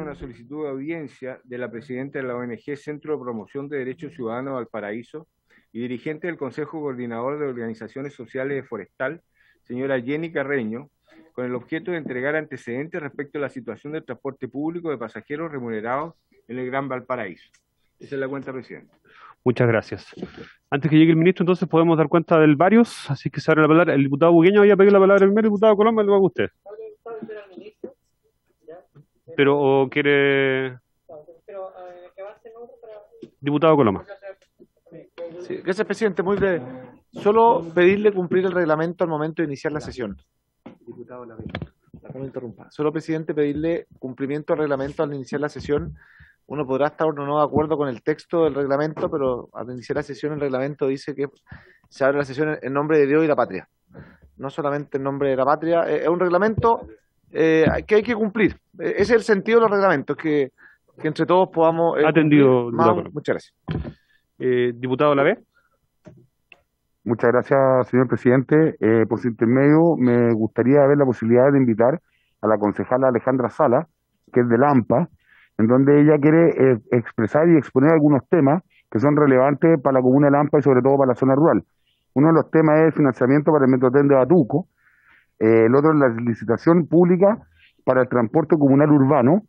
una solicitud de audiencia de la presidenta de la ONG Centro de Promoción de Derechos Ciudadanos Valparaíso y dirigente del Consejo Coordinador de Organizaciones Sociales de Forestal, señora Jenny Carreño, con el objeto de entregar antecedentes respecto a la situación del transporte público de pasajeros remunerados en el Gran Valparaíso. Esa es la cuenta, presidente. Muchas gracias. Antes que llegue el ministro, entonces podemos dar cuenta del varios, así que se abre la palabra. El diputado Bugueño había pedido la palabra primero, el diputado Colombo, lo haga usted. Pero o quiere... Diputado Coloma. Sí, gracias, presidente. Muy breve. Solo pedirle cumplir el reglamento al momento de iniciar la sesión. Diputado No me interrumpa. Solo, presidente, pedirle cumplimiento al reglamento al iniciar la sesión. Uno podrá estar o no de acuerdo con el texto del reglamento, pero al iniciar la sesión el reglamento dice que se abre la sesión en nombre de Dios y la patria. No solamente en nombre de la patria. Es un reglamento eh, que hay que cumplir. E, ese es el sentido de los reglamentos, que, que entre todos podamos... Eh, Atendido. muchas gracias. Eh, diputado Lavé. Muchas gracias, señor presidente. Eh, por su intermedio, me gustaría ver la posibilidad de invitar a la concejala Alejandra Sala, que es de Lampa, en donde ella quiere eh, expresar y exponer algunos temas que son relevantes para la comuna de Lampa y sobre todo para la zona rural. Uno de los temas es el financiamiento para el Metrotren de Batuco, eh, el otro es la licitación pública para el transporte comunal urbano,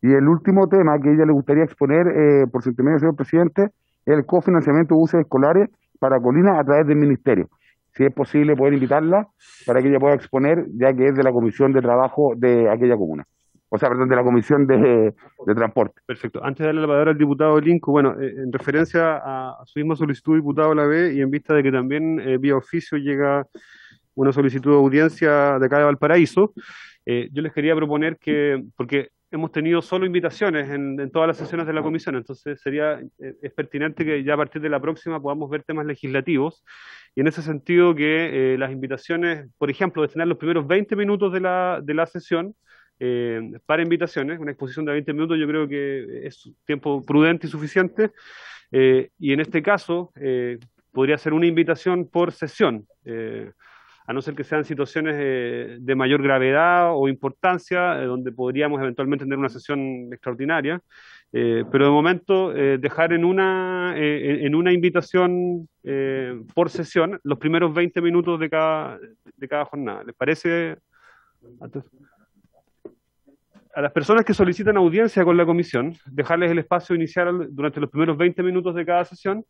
y el último tema que ella le gustaría exponer, eh, por su intermedio, señor presidente, es el cofinanciamiento de buses escolares para Colinas a través del ministerio. Si es posible, poder invitarla para que ella pueda exponer, ya que es de la comisión de trabajo de aquella comuna. O sea, perdón, de la comisión de, transporte. Perfecto. Antes de darle la palabra al diputado Linco, bueno, eh, en referencia a, su misma solicitud, diputado la B, y en vista de que también vía oficio llega una solicitud de audiencia de acá de Valparaíso. Eh, yo les quería proponer que, porque hemos tenido solo invitaciones en, todas las sesiones de la comisión, entonces sería eh, es pertinente que ya a partir de la próxima podamos ver temas legislativos. Y en ese sentido que eh, las invitaciones, por ejemplo, destinar los primeros 20 minutos de la, de la sesión para invitaciones, una exposición de 20 minutos yo creo que es tiempo prudente y suficiente. Y en este caso podría ser una invitación por sesión a no ser que sean situaciones de mayor gravedad o importancia, eh, donde podríamos eventualmente tener una sesión extraordinaria. Eh, pero de momento eh, dejar en una, en una invitación por sesión los primeros 20 minutos de cada, de cada jornada. ¿Les parece? a las personas que solicitan audiencia con la comisión, dejarles el espacio inicial durante los primeros 20 minutos de cada sesión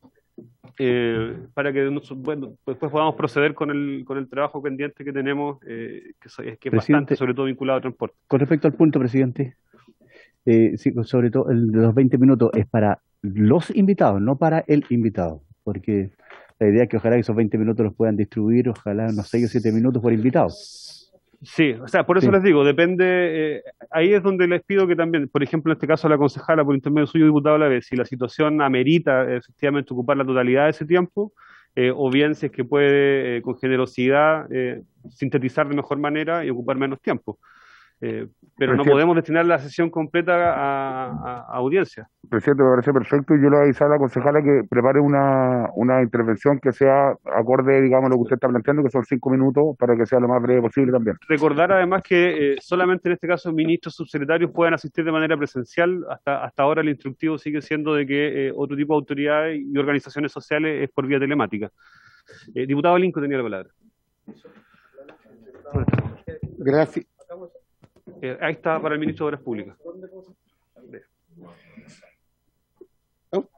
eh, para que bueno, después podamos proceder con el, con el trabajo pendiente que tenemos, eh, que, que es bastante, sobre todo vinculado al transporte. Con respecto al punto, presidente, eh, sobre todo el de los 20 minutos es para los invitados, no para el invitado, porque la idea es que ojalá esos 20 minutos los puedan distribuir, ojalá unos 6 o 7 minutos por invitado. Sí, o sea, por eso les digo, depende, eh, ahí es donde les pido que también, por ejemplo, en este caso la concejala por intermedio suyo, diputado, la vez, si la situación amerita efectivamente ocupar la totalidad de ese tiempo, eh, o bien si es que puede eh, con generosidad sintetizar de mejor manera y ocupar menos tiempo. Eh, pero no podemos destinar la sesión completa a, audiencia. Presidente, me parece perfecto y yo le voy a avisar a la concejala que prepare una, una intervención que sea acorde, digamos, a lo que usted está planteando, que son cinco minutos, para que sea lo más breve posible también. Recordar además que eh, solamente en este caso ministros subsecretarios pueden asistir de manera presencial. Hasta, hasta ahora el instructivo sigue siendo de que eh, otro tipo de autoridades y organizaciones sociales es por vía telemática. diputado Lincoln tenía la palabra. Gracias. Eh, ahí está para el ministro de Obras Públicas.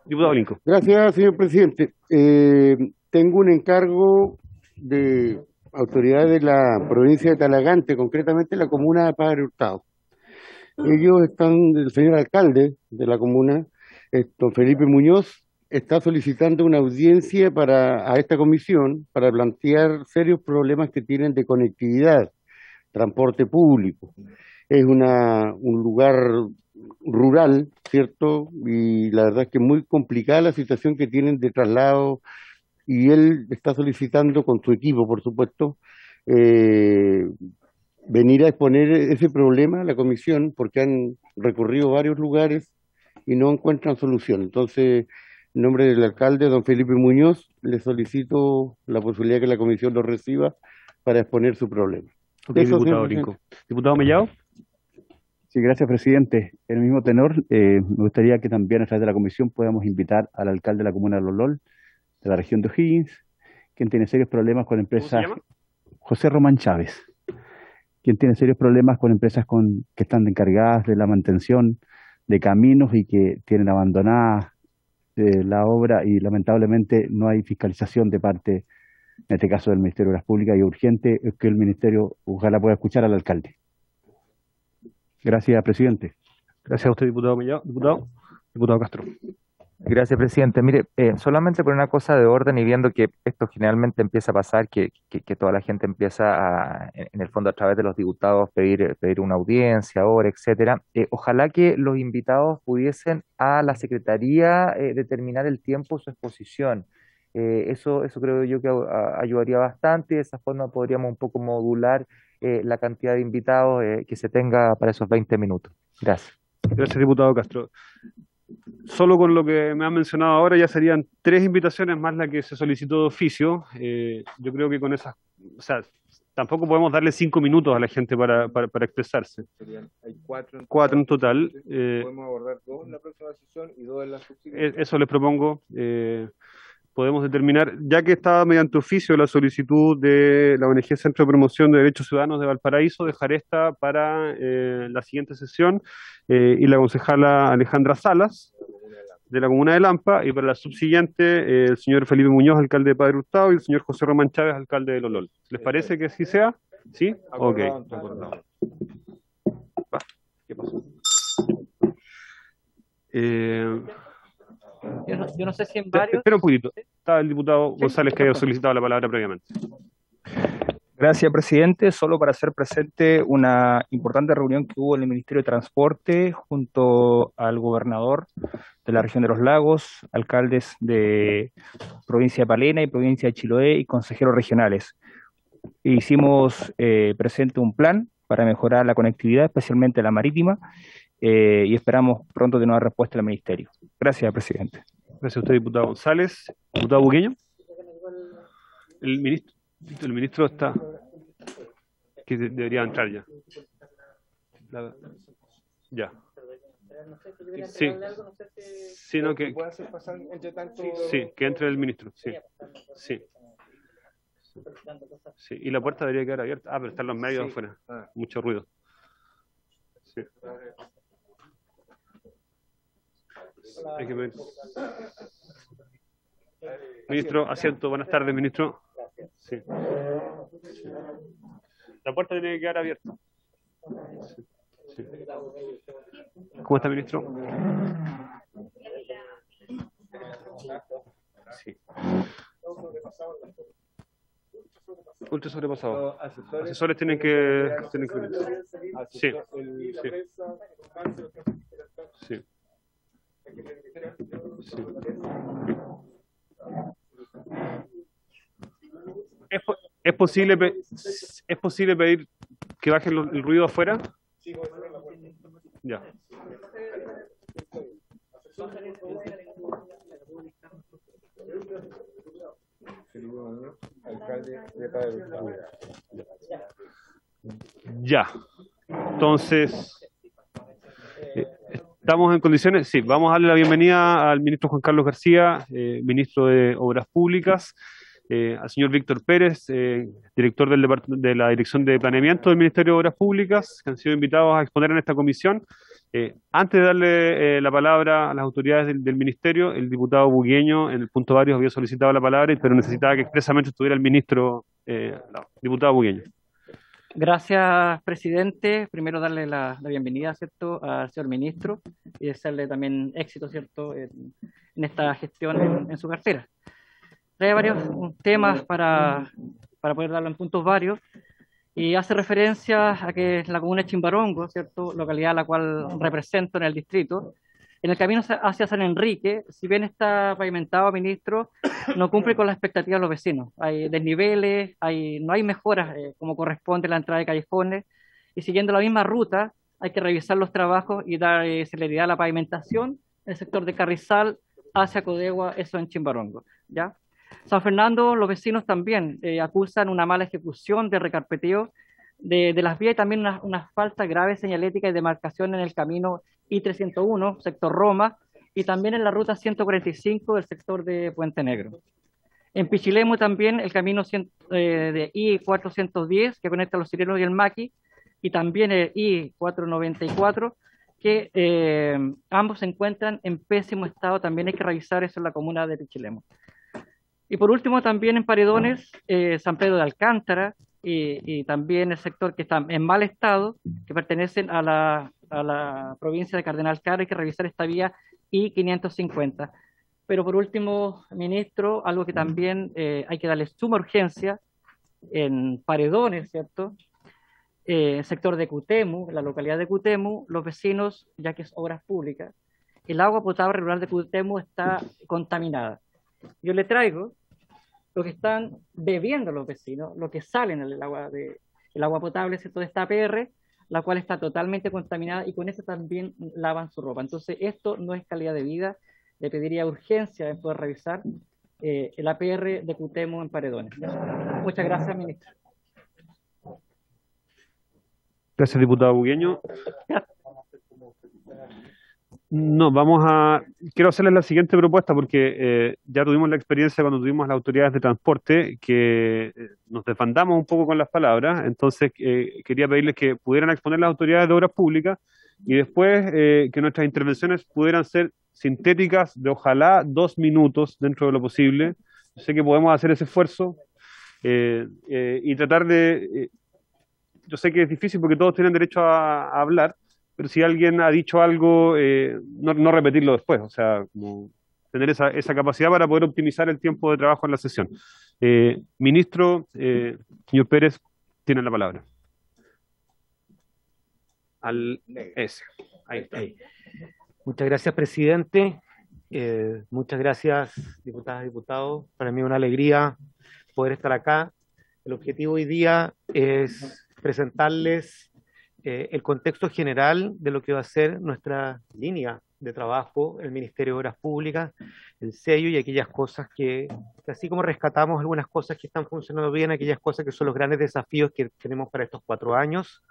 Diputado Blinco. Gracias, señor presidente. Eh, tengo un encargo de autoridades de la provincia de Talagante, concretamente la comuna de Padre Hurtado. Ellos están, el señor alcalde de la comuna, don Felipe Muñoz, está solicitando una audiencia para a esta comisión para plantear serios problemas que tienen de conectividad, transporte público es una, un lugar rural, ¿cierto? Y la verdad es que es muy complicada la situación que tienen de traslado y él está solicitando con su equipo, por supuesto, eh, venir a exponer ese problema a la comisión porque han recorrido varios lugares y no encuentran solución. Entonces, en nombre del alcalde, don Felipe Muñoz, le solicito la posibilidad que la comisión lo reciba para exponer su problema. Ok, Eso, diputado Linco. Diputado Mellado. Sí, gracias, presidente. En el mismo tenor, eh, me gustaría que también a través de la comisión podamos invitar al alcalde de la comuna de Lolol, de la región de O'Higgins, quien tiene serios problemas con empresas. llama? José Román Chávez, quien tiene serios problemas con empresas con, que están encargadas de la mantención de caminos y que tienen abandonada eh, la obra y lamentablemente no hay fiscalización de parte, en este caso del Ministerio de Obras Públicas, y urgente es que el Ministerio ojalá pueda escuchar al alcalde. Gracias, presidente. Gracias a usted, diputado Mellado. Diputado. Diputado Castro. Gracias, presidente. Mire, eh, solamente por una cosa de orden y viendo que esto generalmente empieza a pasar, que, que, que toda la gente empieza a, en, en el fondo a través de los diputados pedir, pedir una audiencia ahora, etcétera. Eh, ojalá que los invitados pudiesen a la Secretaría eh, determinar el tiempo de su exposición. Eh, eso, eso creo yo que a- ayudaría bastante y de esa forma podríamos un poco modular eh, la cantidad de invitados eh, que se tenga para esos 20 minutos. Gracias. Gracias, diputado Castro. Solo con lo que me han mencionado ahora ya serían tres invitaciones más la que se solicitó de oficio. Eh, yo creo que con esas, o sea, tampoco podemos darle cinco minutos a la gente para, para, para expresarse. Serían, hay cuatro en Cuatro en total. eh, Podemos abordar dos en la próxima sesión y dos en la Eh, subsiguiente. Eso les propongo. eh, podemos determinar, ya que está mediante oficio la solicitud de la ONG Centro de Promoción de Derechos Ciudadanos de Valparaíso, dejar esta para eh, la siguiente sesión eh, y la concejala Alejandra Salas de la Comuna de Lampa y para la subsiguiente eh, el señor Felipe Muñoz, alcalde de Padre Hurtado y el señor José Román Chávez, alcalde de Lolol. ¿Les parece que así sea? ¿Sí? Ok. ¿Qué pasó? Yo no, yo no sé si en varios. espera un poquito. Está el diputado González que había solicitado la palabra previamente. Gracias, presidente. Solo para hacer presente una importante reunión que hubo en el Ministerio de Transporte junto al gobernador de la región de los lagos, alcaldes de provincia de Palena y provincia de Chiloé y consejeros regionales. Hicimos eh, presente un plan para mejorar la conectividad, especialmente la marítima, eh, y esperamos pronto tener una respuesta del Ministerio. Gracias, presidente. Gracias a usted, diputado González. Diputado Buqueño. El ministro, el ministro está. Que de- debería entrar ya. La- ya. Sí. Sí, no, que, ¿Puede hacer pasar entre tanto? sí, que entre el ministro. Sí. Sí. Sí. Y la puerta debería quedar abierta. Ah, pero están los medios Sí. afuera. Ah. Mucho ruido. Sí. Ministro, asiento. Buenas tardes, ministro. Sí. Sí. La puerta tiene que quedar abierta. Sí. Sí. ¿Cómo está, ministro? Sí. Ultra sobrepasado. Asesores, Asesores tienen que, tienen que. Sí, asesor- el- la sí. prensa, Sí. ¿Es, es posible es posible pedir que bajen lo- el ruido afuera? Ya. Ya. Entonces, eh, ¿estamos en condiciones? Sí, vamos a darle la bienvenida al ministro Juan Carlos García, eh, ministro de Obras Públicas, eh, al señor Víctor Pérez, eh, director del de la Dirección de Planeamiento del Ministerio de Obras Públicas, que han sido invitados a exponer en esta comisión. Antes de darle la palabra a las autoridades del, Ministerio, el diputado Bugueño en el punto varios había solicitado la palabra, pero necesitaba que expresamente estuviera el ministro, lado. diputado Bugueño. Gracias, presidente. Primero darle la, bienvenida, ¿cierto?, al señor ministro y desearle también éxito, ¿cierto?, en, esta gestión en, en su cartera. Trae varios temas para, para poder darlo en puntos varios y hace referencia a que la comuna de Chimbarongo, ¿cierto?, localidad a la cual represento en el distrito, en el camino hacia San Enrique, si bien está pavimentado, ministro, no cumple con las expectativas de los vecinos. Hay desniveles, hay, no hay mejoras eh, como corresponde la entrada de callejones, y siguiendo la misma ruta hay que revisar los trabajos y dar eh, celeridad a la pavimentación en el sector de Carrizal hacia Codegua, eso en Chimbarongo, ¿ya? San Fernando, los vecinos también eh, acusan una mala ejecución de recarpeteo de, de las vías y también una, una, falta grave señalética y demarcación en el camino I-301, sector Roma, y también en la ruta 145 del sector de Puente Negro. En Pichilemu también el camino eh, de I-410 que conecta los Sirenos y el Maqui, y también el I-494, que eh, ambos se encuentran en pésimo estado, también hay que revisar eso en la comuna de Pichilemu. Y por último, también en Paredones, eh, San Pedro de Alcántara y, y, también el sector que está en mal estado, que pertenecen a la, a la provincia de Cardenal Caro, hay que revisar esta vía I-550. Pero por último, ministro, algo que también eh, hay que darle suma urgencia en Paredones, ¿cierto? Eh, sector de Cutemu, la localidad de Cutemu, los vecinos, ya que es obras públicas, el agua potable rural de Cutemu está contaminada yo le traigo lo que están bebiendo los vecinos, lo que sale en el agua, de, el agua potable, ¿cierto? de esta APR, la cual está totalmente contaminada y con eso también lavan su ropa. Entonces, esto no es calidad de vida. Le pediría urgencia en poder revisar eh, el APR de Cutemo en Paredones. Muchas gracias, ministro. Gracias, diputado Bugueño. No, vamos a. Quiero hacerles la siguiente propuesta porque eh, ya tuvimos la experiencia cuando tuvimos las autoridades de transporte que eh, nos desfandamos un poco con las palabras. Entonces, eh, quería pedirles que pudieran exponer las autoridades de obras públicas y después eh, que nuestras intervenciones pudieran ser sintéticas de ojalá dos minutos dentro de lo posible. Sé que podemos hacer ese esfuerzo y tratar de. yo sé que es difícil porque todos tienen derecho a hablar pero si alguien ha dicho algo, eh, no, repetirlo después, o sea, como tener esa, esa, capacidad para poder optimizar el tiempo de trabajo en la sesión. Eh, ministro, eh, señor Pérez, tiene la palabra. Al S. Ahí está. Muchas gracias, presidente. Eh, muchas gracias, diputadas y diputados. Para mí es una alegría poder estar acá. El objetivo hoy día es presentarles eh, el contexto general de lo que va a ser nuestra línea de trabajo, el Ministerio de Obras Públicas, el sello y aquellas cosas que, que, así como rescatamos algunas cosas que están funcionando bien, aquellas cosas que son los grandes desafíos que tenemos para estos cuatro años.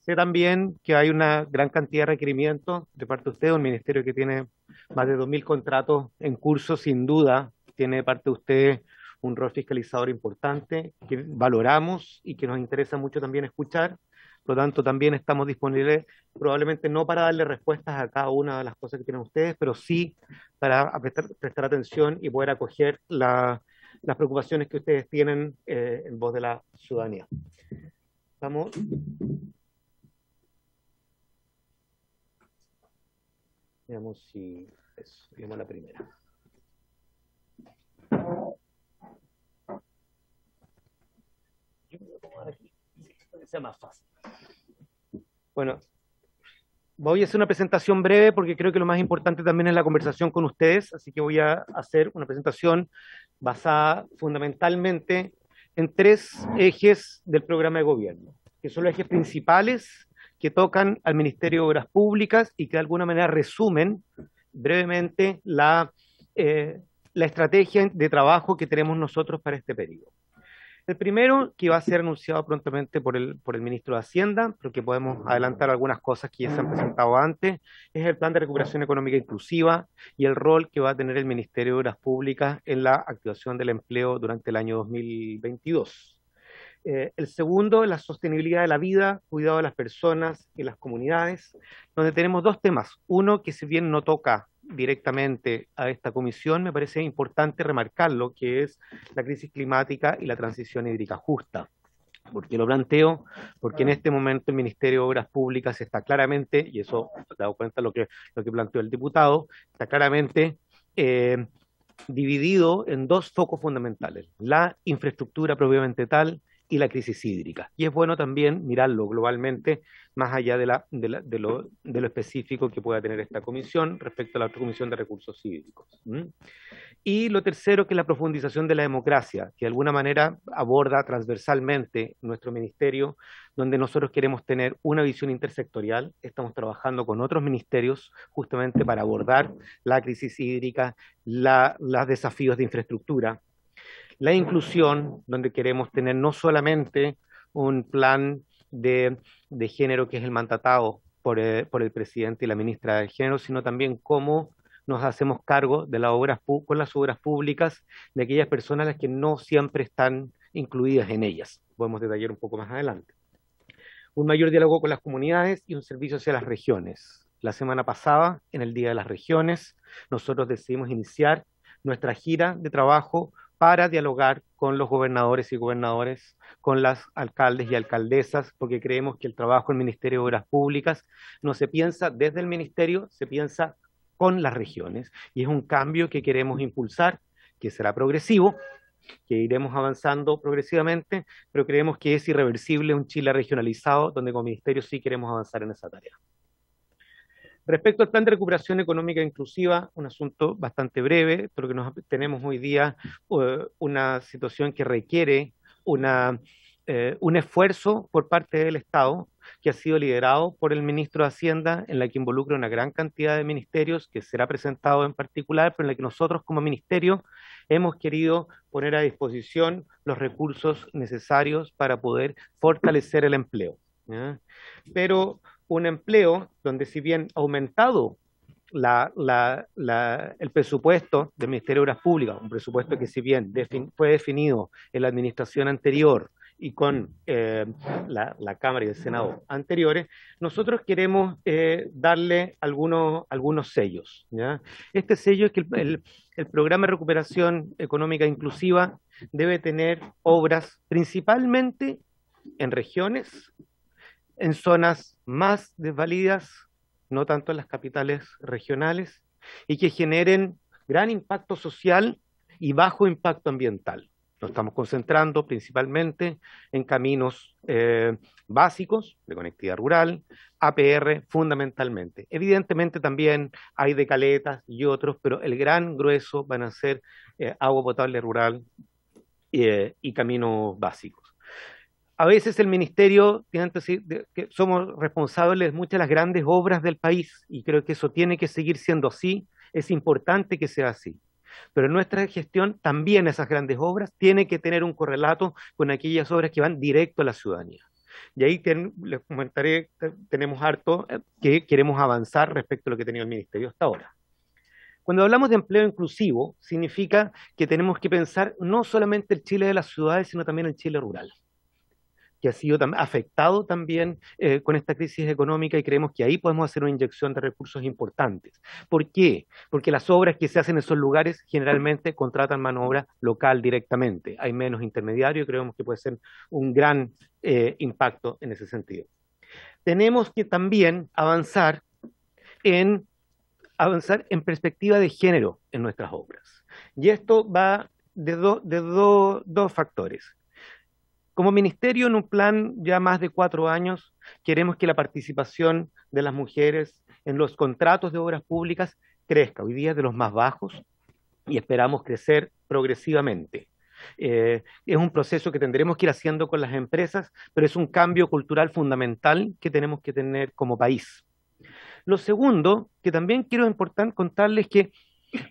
Sé también que hay una gran cantidad de requerimientos de parte de usted, un ministerio que tiene más de 2.000 contratos en curso, sin duda, tiene de parte de usted un rol fiscalizador importante que valoramos y que nos interesa mucho también escuchar. Por lo tanto, también estamos disponibles, probablemente no para darle respuestas a cada una de las cosas que tienen ustedes, pero sí para prestar, atención y poder acoger la, las preocupaciones que ustedes tienen eh, en voz de la ciudadanía. Vamos. Veamos si veamos la primera. Yo me voy a tomar aquí, que sea más fácil. Bueno, voy a hacer una presentación breve porque creo que lo más importante también es la conversación con ustedes, así que voy a hacer una presentación basada fundamentalmente en tres ejes del programa de gobierno, que son los ejes principales que tocan al Ministerio de Obras Públicas y que de alguna manera resumen brevemente la, eh, la estrategia de trabajo que tenemos nosotros para este periodo. El primero, que va a ser anunciado prontamente por el, por el ministro de Hacienda, porque podemos adelantar algunas cosas que ya se han presentado antes, es el plan de recuperación económica inclusiva y el rol que va a tener el Ministerio de Obras Públicas en la activación del empleo durante el año 2022. Eh, el segundo, la sostenibilidad de la vida, cuidado de las personas y las comunidades, donde tenemos dos temas. Uno que si bien no toca directamente a esta comisión, me parece importante remarcarlo, que es la crisis climática y la transición hídrica justa. ¿Por qué lo planteo? Porque en este momento el Ministerio de Obras Públicas está claramente, y eso se ha dado cuenta lo que, lo que planteó el diputado, está claramente eh, dividido en dos focos fundamentales, la infraestructura propiamente tal y la crisis hídrica. Y es bueno también mirarlo globalmente, más allá de, la, de, lo, específico que pueda tener esta comisión respecto a la otra comisión de recursos hídricos. Y lo tercero, que es la profundización de la democracia, que de alguna manera aborda transversalmente nuestro ministerio, donde nosotros queremos tener una visión intersectorial. Estamos trabajando con otros ministerios justamente para abordar la crisis hídrica, los desafíos de infraestructura, la inclusión, donde queremos tener no solamente un plan de, de género que es el mandatado por, eh, por, el presidente y la ministra de género, sino también cómo nos hacemos cargo de las obras con las obras públicas de aquellas personas las que no siempre están incluidas en ellas. Podemos detallar un poco más adelante. Un mayor diálogo con las comunidades y un servicio hacia las regiones. La semana pasada, en el Día de las Regiones, nosotros decidimos iniciar nuestra gira de trabajo para dialogar con los gobernadores y gobernadores, con las alcaldes y alcaldesas, porque creemos que el trabajo del Ministerio de Obras Públicas no se piensa desde el Ministerio, se piensa con las regiones. Y es un cambio que queremos impulsar, que será progresivo, que iremos avanzando progresivamente, pero creemos que es irreversible un Chile regionalizado, donde como Ministerio sí queremos avanzar en esa tarea. Respecto al plan de recuperación económica inclusiva, un asunto bastante breve, porque nos, tenemos hoy día uh, una situación que requiere una, eh, un esfuerzo por parte del Estado que ha sido liderado por el ministro de Hacienda, en la que involucra una gran cantidad de ministerios, que será presentado en particular, pero en la que nosotros como ministerio hemos querido poner a disposición los recursos necesarios para poder fortalecer el empleo. Pero un empleo donde si bien aumentado la, la, el presupuesto del Ministerio de Obras Públicas, un presupuesto que si bien fue definido en la administración anterior y con eh, la, Cámara y el Senado anteriores, nosotros queremos eh, darle algunos, algunos sellos. ¿ya? Este sello es que el, el programa de recuperación económica inclusiva debe tener obras principalmente en regiones en zonas más desvalidas, no tanto en las capitales regionales, y que generen gran impacto social y bajo impacto ambiental. Nos estamos concentrando principalmente en caminos eh, básicos de conectividad rural, APR fundamentalmente. Evidentemente también hay de caletas y otros, pero el gran grueso van a ser eh, agua potable rural eh, y caminos básicos a veces el ministerio que somos responsables de muchas de las grandes obras del país y creo que eso tiene que seguir siendo así, es importante que sea así. Pero en nuestra gestión también esas grandes obras tienen que tener un correlato con aquellas obras que van directo a la ciudadanía. Y ahí ten, les comentaré, tenemos harto eh, que queremos avanzar respecto a lo que tenía el ministerio hasta ahora. Cuando hablamos de empleo inclusivo, significa que tenemos que pensar no solamente el Chile de las ciudades, sino también el Chile rural que ha sido afectado también eh, con esta crisis económica y creemos que ahí podemos hacer una inyección de recursos importantes. ¿Por qué? Porque las obras que se hacen en esos lugares generalmente contratan mano obra local directamente. Hay menos intermediarios y creemos que puede ser un gran eh, impacto en ese sentido. Tenemos que también avanzar en avanzar en perspectiva de género en nuestras obras. Y esto va de, do, de do, dos factores. Como ministerio, en un plan ya más de cuatro años, queremos que la participación de las mujeres en los contratos de obras públicas crezca. Hoy día es de los más bajos y esperamos crecer progresivamente. Eh, es un proceso que tendremos que ir haciendo con las empresas, pero es un cambio cultural fundamental que tenemos que tener como país. Lo segundo, que también quiero contarles que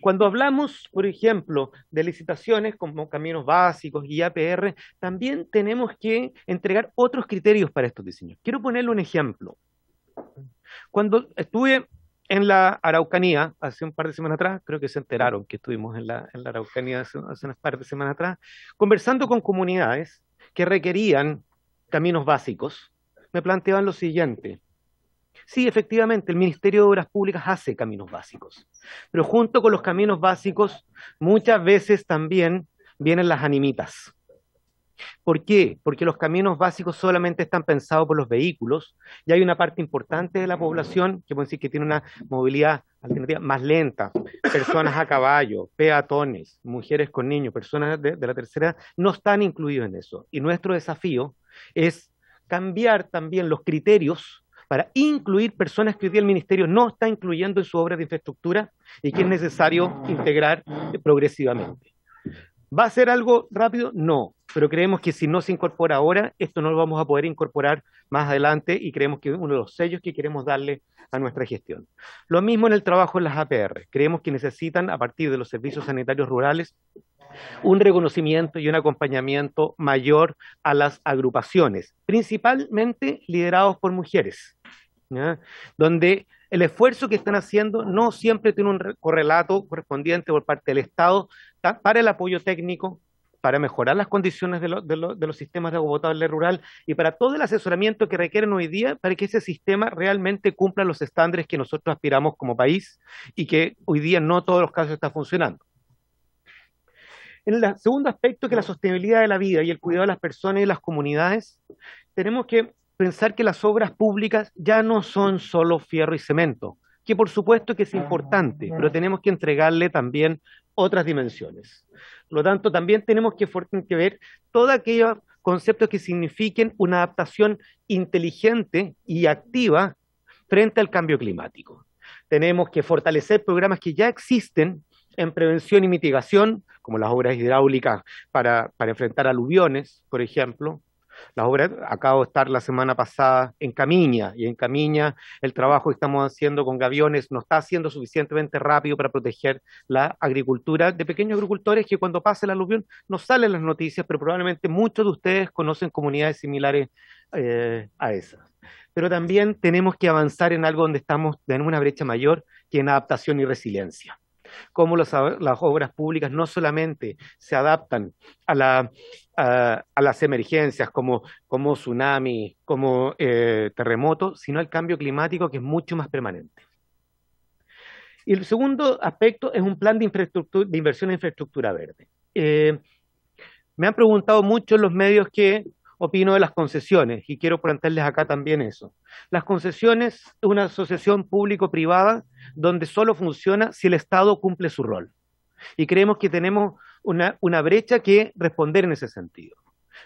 cuando hablamos, por ejemplo, de licitaciones como caminos básicos y APR, también tenemos que entregar otros criterios para estos diseños. Quiero ponerle un ejemplo. Cuando estuve en la Araucanía, hace un par de semanas atrás, creo que se enteraron que estuvimos en la, en la Araucanía hace, hace unas par de semanas atrás, conversando con comunidades que requerían caminos básicos, me planteaban lo siguiente. Sí, efectivamente, el Ministerio de Obras Públicas hace caminos básicos, pero junto con los caminos básicos muchas veces también vienen las animitas. ¿Por qué? Porque los caminos básicos solamente están pensados por los vehículos y hay una parte importante de la población que puede decir que tiene una movilidad alternativa más lenta, personas a caballo, peatones, mujeres con niños, personas de, de la tercera edad, no están incluidos en eso. Y nuestro desafío es cambiar también los criterios para incluir personas que hoy día el Ministerio no está incluyendo en su obra de infraestructura y que es necesario integrar progresivamente. ¿Va a ser algo rápido? No, pero creemos que si no se incorpora ahora, esto no lo vamos a poder incorporar más adelante y creemos que es uno de los sellos que queremos darle a nuestra gestión. Lo mismo en el trabajo en las APR. Creemos que necesitan, a partir de los servicios sanitarios rurales, un reconocimiento y un acompañamiento mayor a las agrupaciones, principalmente liderados por mujeres, donde el esfuerzo que están haciendo no siempre tiene un correlato correspondiente por parte del Estado para el apoyo técnico, para mejorar las condiciones de, de, de, los sistemas de agua potable rural y para todo el asesoramiento que requieren hoy día para que ese sistema realmente cumpla los estándares que nosotros aspiramos como país y que hoy día no todos los casos está funcionando. En el segundo aspecto, que es la sostenibilidad de la vida y el cuidado de las personas y las comunidades, tenemos que pensar que las obras públicas ya no son solo fierro y cemento, que por supuesto que es importante, pero tenemos que entregarle también otras dimensiones. Por lo tanto, también tenemos que, que ver todos aquellos conceptos que signifiquen una adaptación inteligente y activa frente al cambio climático. Tenemos que fortalecer programas que ya existen en prevención y mitigación, como las obras hidráulicas para, para enfrentar aluviones, por ejemplo, las obras, acabo de estar la semana pasada en Camiña, y en Camiña el trabajo que estamos haciendo con gaviones no está siendo suficientemente rápido para proteger la agricultura de pequeños agricultores que cuando pase el aluvión no salen las noticias, pero probablemente muchos de ustedes conocen comunidades similares eh, a esas. Pero también tenemos que avanzar en algo donde estamos en una brecha mayor que en adaptación y resiliencia cómo las, obras públicas no solamente se adaptan a, la, a, las emergencias como, como tsunami, como eh, terremoto, sino al cambio climático que es mucho más permanente. Y el segundo aspecto es un plan de, infraestructura, de inversión en infraestructura verde. Eh, me han preguntado mucho los medios qué opino de las concesiones y quiero plantearles acá también eso. Las concesiones es una asociación público-privada donde solo funciona si el Estado cumple su rol. Y creemos que tenemos una, una brecha que responder en ese sentido.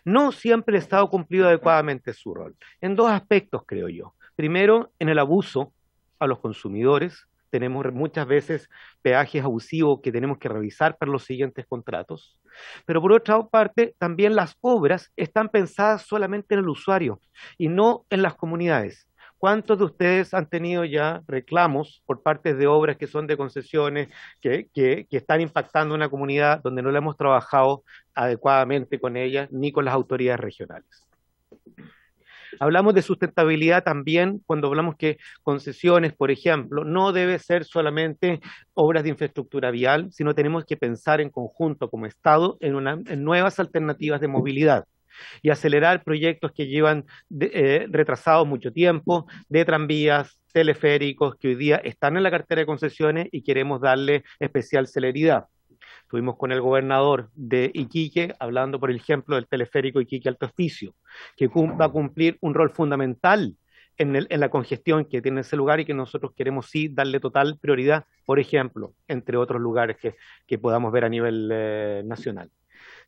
No siempre el Estado ha cumplido adecuadamente su rol. En dos aspectos, creo yo. Primero, en el abuso a los consumidores. Tenemos muchas veces peajes abusivos que tenemos que revisar para los siguientes contratos. Pero por otra parte, también las obras están pensadas solamente en el usuario y no en las comunidades. ¿Cuántos de ustedes han tenido ya reclamos por parte de obras que son de concesiones, que, que, están impactando una comunidad donde no la hemos trabajado adecuadamente con ellas ni con las autoridades regionales? Hablamos de sustentabilidad también cuando hablamos que concesiones, por ejemplo, no debe ser solamente obras de infraestructura vial, sino tenemos que pensar en conjunto como Estado en, una, nuevas alternativas de movilidad y acelerar proyectos que llevan eh, retrasados mucho tiempo, de tranvías, teleféricos, que hoy día están en la cartera de concesiones y queremos darle especial celeridad. Estuvimos con el gobernador de Iquique hablando, por ejemplo, del teleférico Iquique Alto Oficio, que va a cumplir un rol fundamental en, el, en, la congestión que tiene ese lugar y que nosotros queremos sí darle total prioridad, por ejemplo, entre otros lugares que, que podamos ver a nivel eh, nacional.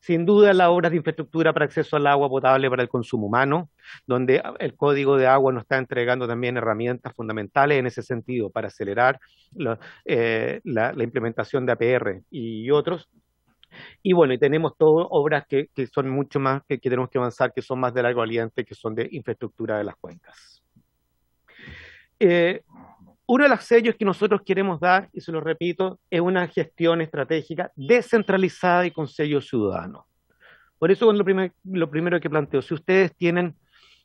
Sin duda, las obras de infraestructura para acceso al agua potable para el consumo humano, donde el Código de Agua nos está entregando también herramientas fundamentales en ese sentido para acelerar la, eh, la, implementación de APR y otros, y bueno, y tenemos todas obras que, son mucho más, que, que, tenemos que avanzar, que son más de largo aliento, que son de infraestructura de las cuencas. Eh, uno de los sellos que nosotros queremos dar, y se lo repito, es una gestión estratégica descentralizada y con sello ciudadano. Por eso lo, lo primero que planteo, si ustedes tienen,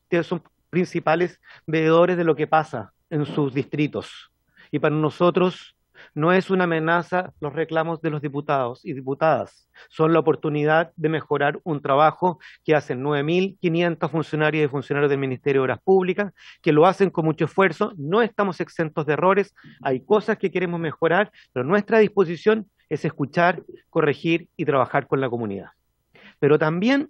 ustedes son principales veedores de lo que pasa en sus distritos, y para nosotros no es una amenaza los reclamos de los diputados y diputadas, son la oportunidad de mejorar un trabajo que hacen 9.500 funcionarios y funcionarios del Ministerio de Obras Públicas, que lo hacen con mucho esfuerzo, no estamos exentos de errores, hay cosas que queremos mejorar, pero nuestra disposición es escuchar, corregir y trabajar con la comunidad. Pero también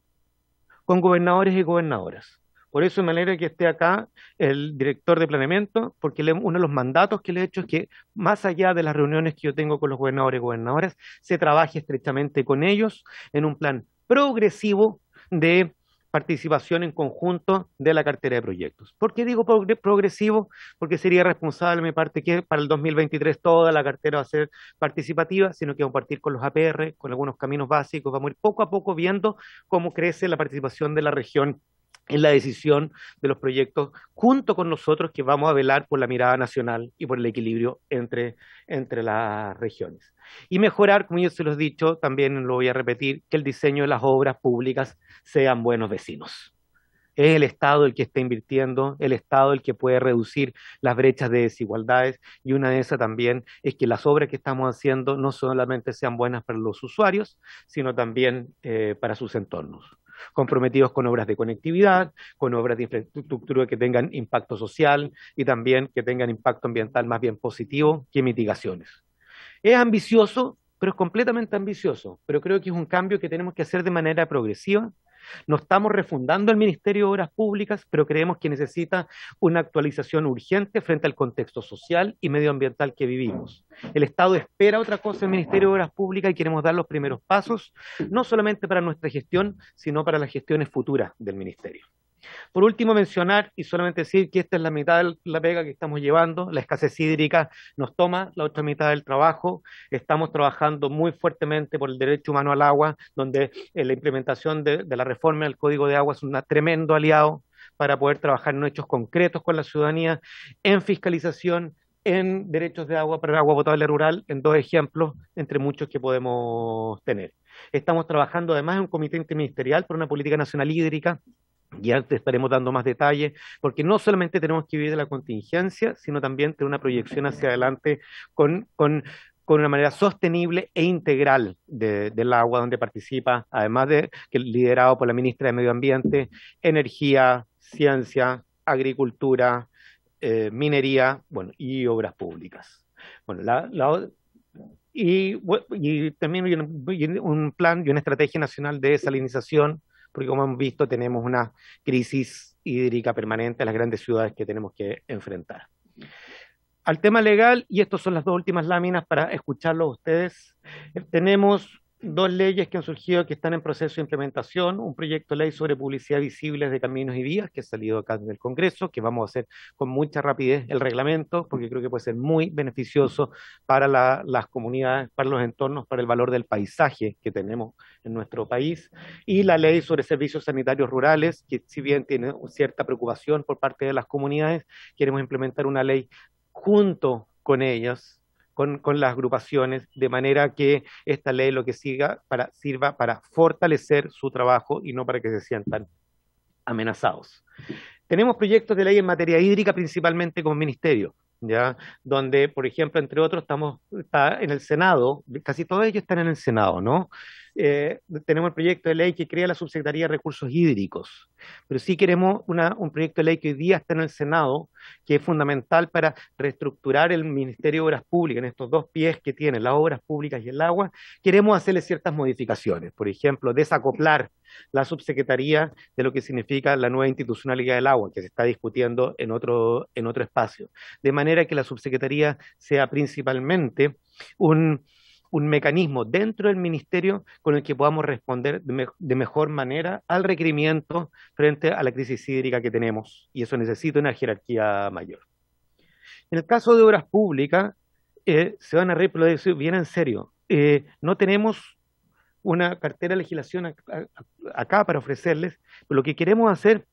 con gobernadores y gobernadoras. Por eso me alegra que esté acá el director de planeamiento, porque uno de los mandatos que le he hecho es que, más allá de las reuniones que yo tengo con los gobernadores y gobernadoras, se trabaje estrechamente con ellos en un plan progresivo de participación en conjunto de la cartera de proyectos. ¿Por qué digo progresivo? Porque sería responsable de mi parte que para el 2023 toda la cartera va a ser participativa, sino que vamos a partir con los APR, con algunos caminos básicos, vamos a ir poco a poco viendo cómo crece la participación de la región en la decisión de los proyectos junto con nosotros que vamos a velar por la mirada nacional y por el equilibrio entre, entre las regiones. Y mejorar, como yo se los he dicho, también lo voy a repetir, que el diseño de las obras públicas sean buenos vecinos. Es el Estado el que está invirtiendo, el Estado el que puede reducir las brechas de desigualdades y una de esas también es que las obras que estamos haciendo no solamente sean buenas para los usuarios, sino también eh, para sus entornos comprometidos con obras de conectividad, con obras de infraestructura que tengan impacto social y también que tengan impacto ambiental más bien positivo que mitigaciones. Es ambicioso, pero es completamente ambicioso, pero creo que es un cambio que tenemos que hacer de manera progresiva no estamos refundando el Ministerio de Obras Públicas, pero creemos que necesita una actualización urgente frente al contexto social y medioambiental que vivimos. El Estado espera otra cosa del Ministerio de Obras Públicas y queremos dar los primeros pasos, no solamente para nuestra gestión, sino para las gestiones futuras del Ministerio. Por último, mencionar y solamente decir que esta es la mitad de la pega que estamos llevando. La escasez hídrica nos toma la otra mitad del trabajo. Estamos trabajando muy fuertemente por el derecho humano al agua, donde eh, la implementación de, la reforma del Código de Agua es un tremendo aliado para poder trabajar en hechos concretos con la ciudadanía, en fiscalización, en derechos de agua para agua potable rural, en dos ejemplos entre muchos que podemos tener. Estamos trabajando además en un comité interministerial por una política nacional hídrica ya te estaremos dando más detalles, porque no solamente tenemos que vivir de la contingencia, sino también tener una proyección hacia adelante con, con, con una manera sostenible e integral de, del agua, donde participa, además de que liderado por la ministra de Medio Ambiente, energía, ciencia, agricultura, eh, minería, bueno, y obras públicas. Bueno, la, la, y, y, también un, un plan y una estrategia nacional de desalinización porque como hemos visto tenemos una crisis hídrica permanente en las grandes ciudades que tenemos que enfrentar. Al tema legal, y estas son las dos últimas láminas para escucharlo a ustedes, tenemos dos leyes que han surgido que están en proceso de implementación, un proyecto de ley sobre publicidad visible de caminos y vías que ha salido acá en el Congreso, que vamos a hacer con mucha rapidez el reglamento, porque creo que puede ser muy beneficioso para las comunidades, para los entornos, para el valor del paisaje que tenemos en nuestro país, y la ley sobre servicios sanitarios rurales, que si bien tiene cierta preocupación por parte de las comunidades, queremos implementar una ley junto con ellas con, las agrupaciones, de manera que esta ley lo que siga para, sirva para fortalecer su trabajo y no para que se sientan amenazados. Tenemos proyectos de ley en materia hídrica, principalmente como ministerio, ¿ya? donde, por ejemplo, entre otros, estamos está en el Senado, casi todos ellos están en el Senado, ¿no? Eh, tenemos el proyecto de ley que crea la Subsecretaría de Recursos Hídricos, pero sí queremos un proyecto de ley que hoy día está en el Senado, que es fundamental para reestructurar el Ministerio de Obras Públicas en estos dos pies que tiene, las obras públicas y el agua. Queremos hacerle ciertas modificaciones, por ejemplo, desacoplar la subsecretaría de lo que significa la nueva institucionalidad del agua, que se está discutiendo en otro, en otro espacio, de manera que la subsecretaría sea principalmente un un mecanismo dentro del ministerio con el que podamos responder de, mejor manera al requerimiento frente a la crisis hídrica que tenemos, y eso necesita una jerarquía mayor. En el caso de obras públicas, eh, se van a reír, pero bien en serio, eh, no tenemos una cartera de legislación acá para ofrecerles, pero lo que queremos hacer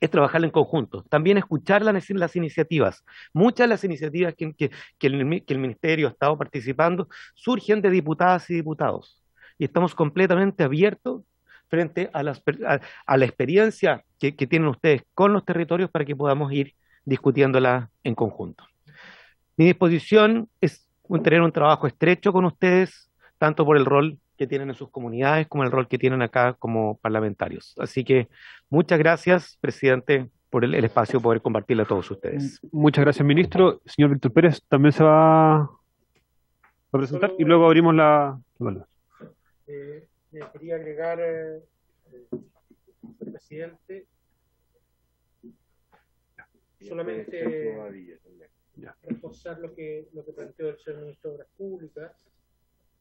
es trabajar en conjunto, también escuchar las, iniciativas. Muchas de las iniciativas que, el, Ministerio ha estado participando surgen de diputadas y diputados. Y estamos completamente abiertos frente a, a, la experiencia que, tienen ustedes con los territorios para que podamos ir discutiéndola en conjunto. Mi disposición es tener un trabajo estrecho con ustedes, tanto por el rol que tienen en sus comunidades como el rol que tienen acá como parlamentarios. Así que muchas gracias, presidente, por el, espacio poder compartirlo a todos ustedes. Muchas gracias, ministro. Señor Víctor Pérez, también se va a presentar y luego abrimos la... Eh, quería agregar... Eh, presidente. Solamente reforzar lo que, lo que planteó el señor ministro de Obras Públicas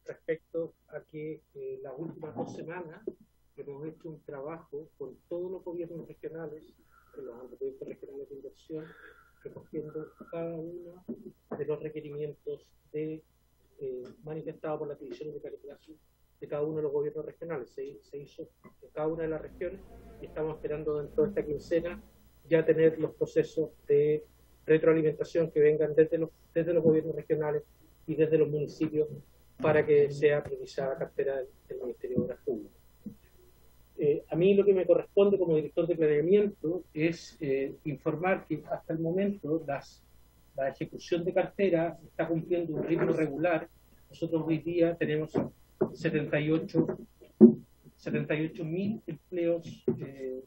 respecto a que eh, las últimas dos semanas hemos hecho un trabajo con todos los gobiernos regionales, con los anteproyectos regionales de inversión, recogiendo cada uno de los requerimientos de, eh, manifestados por la división de calificación de cada uno de los gobiernos regionales. Se, se, hizo en cada una de las regiones y estamos esperando dentro de esta quincena ya tener los procesos de retroalimentación que vengan desde los, desde los gobiernos regionales y desde los municipios para que sea priorizada cartera del, del Ministerio de Obras Públicas. Eh, a mí lo que me corresponde como director de planeamiento es eh, informar que hasta el momento las, la ejecución de cartera está cumpliendo un ritmo regular. Nosotros hoy día tenemos 78 mil empleos, eh,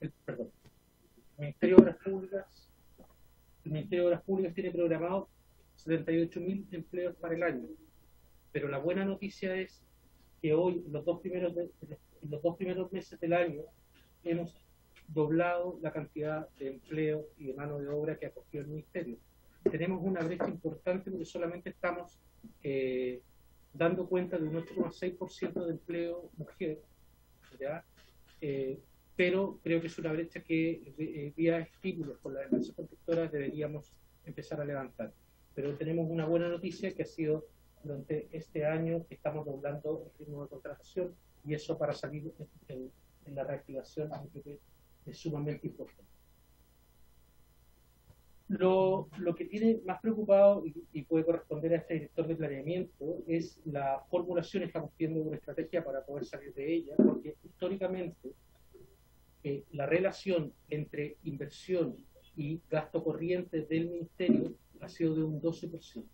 el, perdón, el Ministerio de Obras Públicas, el Ministerio de Obras Públicas tiene programado 78 mil empleos para el año. Pero la buena noticia es que hoy, los dos primeros, de, los dos primeros meses del año, hemos doblado la cantidad de empleo y de mano de obra que acogió el Ministerio. Tenemos una brecha importante porque solamente estamos eh, dando cuenta de un 8,6% de empleo mujer, ¿ya? Eh, pero creo que es una brecha que eh, vía estímulos por las empresas constructoras deberíamos empezar a levantar. Pero tenemos una buena noticia que ha sido durante este año que estamos doblando el ritmo de contratación y eso para salir en, la reactivación es sumamente importante. Lo, lo, que tiene más preocupado y, puede corresponder a este director de planeamiento es la formulación, estamos viendo una estrategia para poder salir de ella, porque históricamente eh, la relación entre inversión y gasto corriente del ministerio ha sido de un 12%.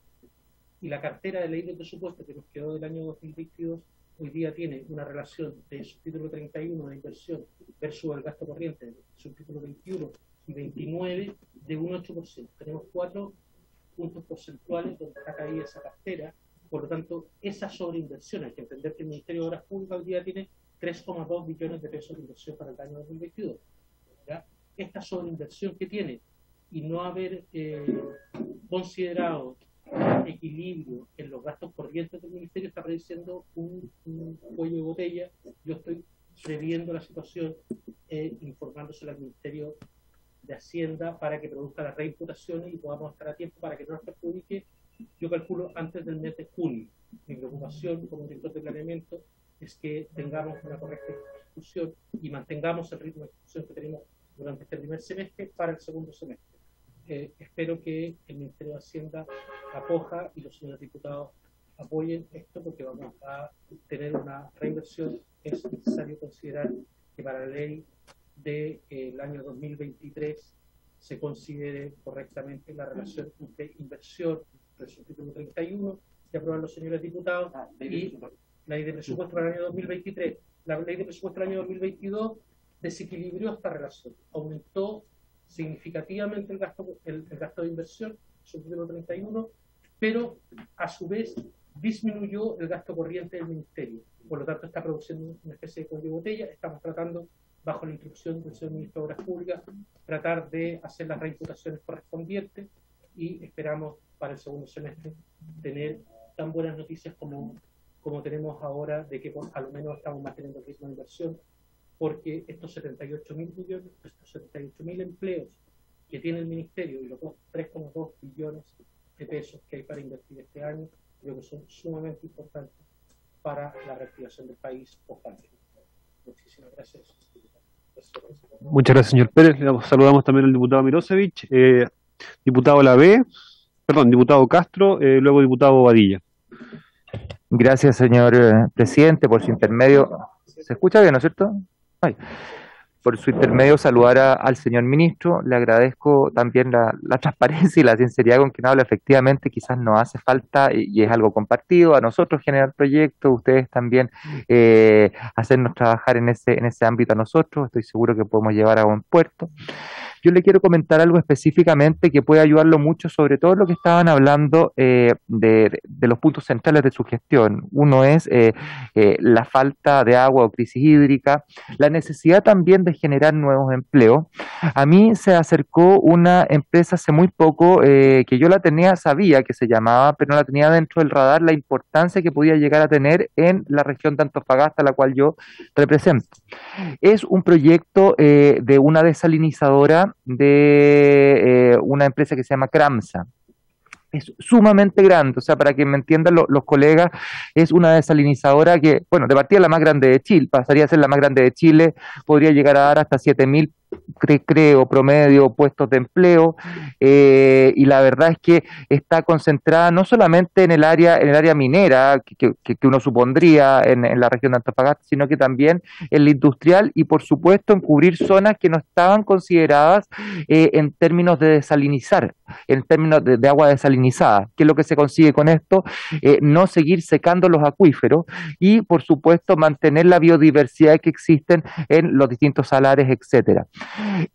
Y la cartera de ley de presupuesto que nos quedó del año 2022 hoy día tiene una relación de subtítulo 31 de inversión versus el gasto corriente de subtítulo 21 y 29 de un 8%. Tenemos cuatro puntos porcentuales donde está caída esa cartera. Por lo tanto, esa sobreinversión, hay que entender que el Ministerio de Obras Públicas hoy día tiene 3,2 billones de pesos de inversión para el año 2022. ¿ya? Esta sobreinversión que tiene y no haber eh, considerado equilibrio en los gastos corrientes del ministerio está produciendo un, un cuello de botella. Yo estoy previendo la situación, eh, informándose al Ministerio de Hacienda para que produzca las reimputaciones y podamos estar a tiempo para que no nos perjudique, yo calculo, antes del mes de junio. Mi preocupación como director de planeamiento es que tengamos una correcta ejecución y mantengamos el ritmo de ejecución que tenemos durante este primer semestre para el segundo semestre. Eh, espero que el Ministerio de Hacienda acoja y los señores diputados apoyen esto porque vamos a tener una reinversión. Es necesario considerar que para la ley del de, eh, año 2023 se considere correctamente la relación entre inversión del subtítulo 31 que aprueban los señores diputados ah, y la ley de presupuesto del año 2023. La ley de presupuesto del año 2022 desequilibrió esta relación, aumentó significativamente el gasto, el, el gasto de inversión, subtítulo 31, pero a su vez disminuyó el gasto corriente del ministerio. Por lo tanto, está produciendo una especie de cuello de botella. Estamos tratando, bajo la instrucción del señor ministro de Obras Públicas, tratar de hacer las reimputaciones correspondientes y esperamos para el segundo semestre tener tan buenas noticias como, como tenemos ahora de que por, a lo menos estamos manteniendo el ritmo de inversión porque estos 78 mil millones, estos 78 mil empleos que tiene el ministerio y los 3,2 billones de pesos que hay para invertir este año, creo que son sumamente importantes para la reactivación del país post Muchísimas gracias. Muchas gracias, señor Pérez. Le saludamos también al diputado Mirosevich, eh, diputado La B, perdón, diputado Castro, eh, luego diputado Badilla. Gracias, señor eh, presidente, por su intermedio. ¿Se escucha bien, no es cierto? Por su intermedio saludar a, al señor ministro, le agradezco también la, la, transparencia y la sinceridad con quien habla. Efectivamente, quizás nos hace falta, y, y es algo compartido, a nosotros generar proyectos, ustedes también eh, hacernos trabajar en ese, en ese ámbito a nosotros. Estoy seguro que podemos llevar a buen puerto. Yo le quiero comentar algo específicamente que puede ayudarlo mucho, sobre todo lo que estaban hablando eh, de, los puntos centrales de su gestión. Uno es eh, eh, la falta de agua o crisis hídrica, la necesidad también de generar nuevos empleos. A mí se acercó una empresa hace muy poco que yo la tenía, sabía que se llamaba, pero no la tenía dentro del radar, la importancia que podía llegar a tener en la región de Antofagasta, la cual yo represento. Es un proyecto de una desalinizadora de una empresa que se llama Cramsa es sumamente grande, o sea, para que me entiendan los colegas, es una desalinizadora que, bueno, de partida la más grande de Chile, pasaría a ser la más grande de Chile, podría llegar a dar hasta 7.000 creo, promedio, puestos de empleo, eh, y la verdad es que está concentrada no solamente en el área, en el área minera, que, uno supondría en, la región de Antofagasta, sino que también en la industrial y por supuesto en cubrir zonas que no estaban consideradas eh, en términos de desalinizar, en términos de, agua desalinizada. ¿Qué es lo que se consigue con esto? Eh, no seguir secando los acuíferos y por supuesto mantener la biodiversidad que existen en los distintos salares, etcétera.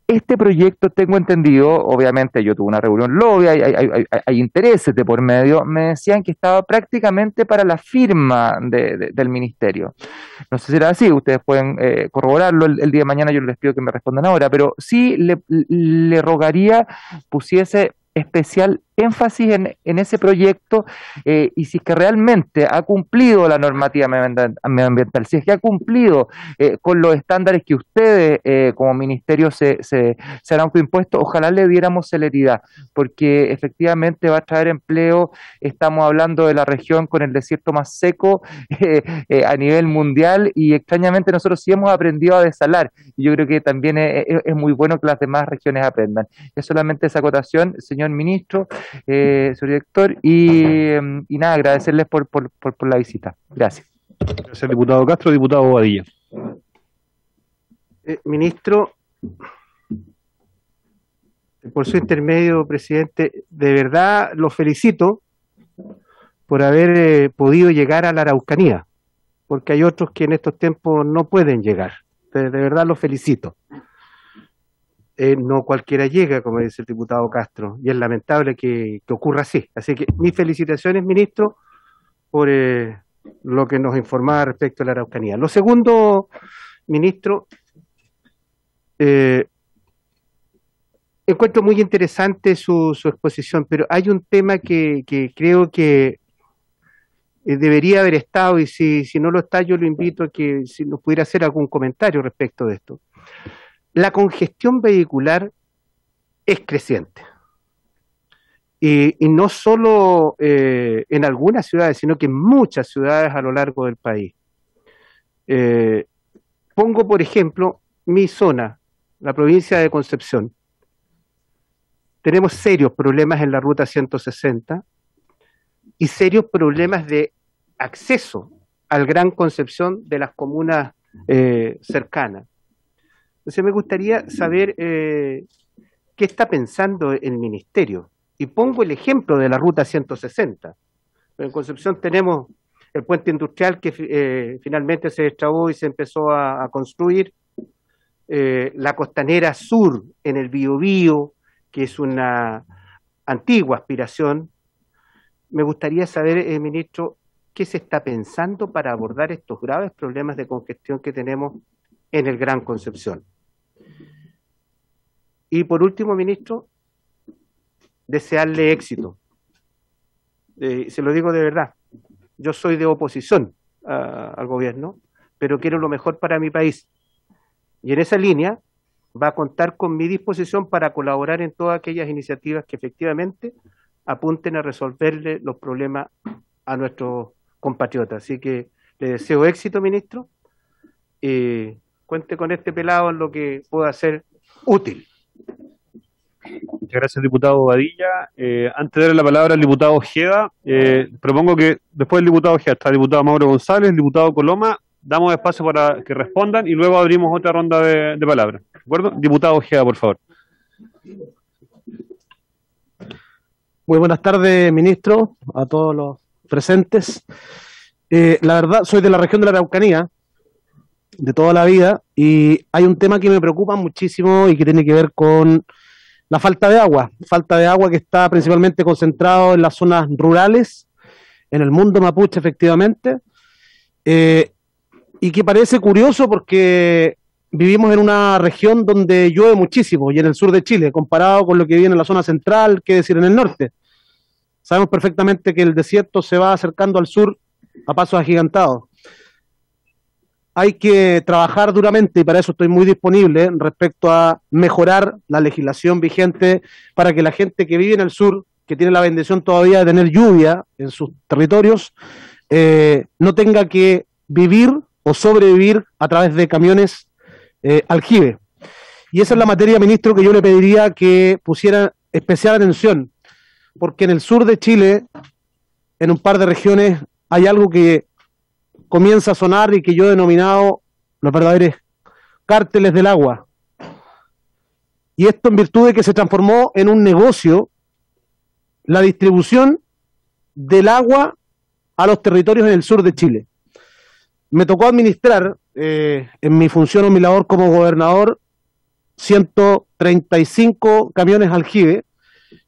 Este proyecto, tengo entendido, obviamente yo tuve una reunión lobby, hay, hay, intereses de por medio, me decían que estaba prácticamente para la firma del ministerio. No sé si era así, ustedes pueden eh, corroborarlo el, día de mañana, yo les pido que me respondan ahora, pero sí le, le rogaría pusiese especial énfasis en, en ese proyecto eh, y si es que realmente ha cumplido la normativa medioambiental, si es que ha cumplido eh, con los estándares que ustedes eh, como ministerio se, se, se han autoimpuesto, ojalá le diéramos celeridad, porque efectivamente va a traer empleo, estamos hablando de la región con el desierto más seco a nivel mundial y extrañamente nosotros sí hemos aprendido a desalar y yo creo que también es, es muy bueno que las demás regiones aprendan. Es solamente esa acotación, señor ministro eh, señor director, em, y, nada, agradecerles por, por, por, la visita. Gracias. Gracias, diputado Castro, diputado Bobadilla. Eh, ministro, por su intermedio, presidente, de verdad lo felicito por haber eh, podido llegar a la Araucanía, porque hay otros que en estos tiempos no pueden llegar. de verdad lo felicito. Eh, no cualquiera llega, como dice el diputado Castro, y es lamentable que, ocurra así. Así que mis felicitaciones, ministro, por eh, lo que nos informaba respecto a la Araucanía. Lo segundo, ministro, eh, encuentro muy interesante su, exposición, pero hay un tema que, creo que debería haber estado y si, si no lo está yo lo invito a que si nos pudiera hacer algún comentario respecto de esto la congestión vehicular es creciente. Y, no solo eh, en algunas ciudades, sino que en muchas ciudades a lo largo del país. Eh, pongo, por ejemplo, mi zona, la provincia de Concepción. Tenemos serios problemas en la ruta 160 y serios problemas de acceso al Gran Concepción de las comunas eh, cercanas. Entonces me gustaría saber eh, qué está pensando el ministerio. Y pongo el ejemplo de la ruta 160. En Concepción tenemos el puente industrial que eh, finalmente se destrabó y se empezó a, construir. Eh, la costanera sur en el Biobío, que es una antigua aspiración. Me gustaría saber, ministro, qué se está pensando para abordar estos graves problemas de congestión que tenemos en el Gran Concepción. Y por último, ministro, desearle éxito. Eh, se lo digo de verdad. Yo soy de oposición al gobierno, pero quiero lo mejor para mi país. Y en esa línea va a contar con mi disposición para colaborar en todas aquellas iniciativas que efectivamente apunten a resolverle los problemas a nuestros compatriotas. Así que le deseo éxito, ministro. y cuente con este pelado en lo que pueda ser útil. Muchas gracias, diputado Badilla. Eh, antes de darle la palabra al diputado Ojeda, eh, propongo que después del diputado Ojeda está el diputado Mauro González, el diputado Coloma, damos espacio para que respondan y luego abrimos otra ronda de, palabras. ¿De acuerdo? Diputado Ojeda, por favor. Muy buenas tardes, ministro, a todos los presentes. Eh, la verdad, soy de la región de la Araucanía, de toda la vida, y hay un tema que me preocupa muchísimo y que tiene que ver con la falta de agua, falta de agua que está principalmente concentrado en las zonas rurales, en el mundo mapuche efectivamente, eh, y que parece curioso porque vivimos en una región donde llueve muchísimo y en el sur de Chile, comparado con lo que viene en la zona central, qué decir en el norte. Sabemos perfectamente que el desierto se va acercando al sur a pasos agigantados. Hay que trabajar duramente y para eso estoy muy disponible respecto a mejorar la legislación vigente para que la gente que vive en el sur, que tiene la bendición todavía de tener lluvia en sus territorios, eh, no tenga que vivir o sobrevivir a través de camiones eh, aljibe. Y esa es la materia, ministro, que yo le pediría que pusiera especial atención, porque en el sur de Chile, en un par de regiones, hay algo que comienza a sonar y que yo he denominado los verdaderos cárteles del agua. Y esto en virtud de que se transformó en un negocio la distribución del agua a los territorios en el sur de Chile. Me tocó administrar eh, en mi función o mi labor como gobernador 135 camiones aljibe,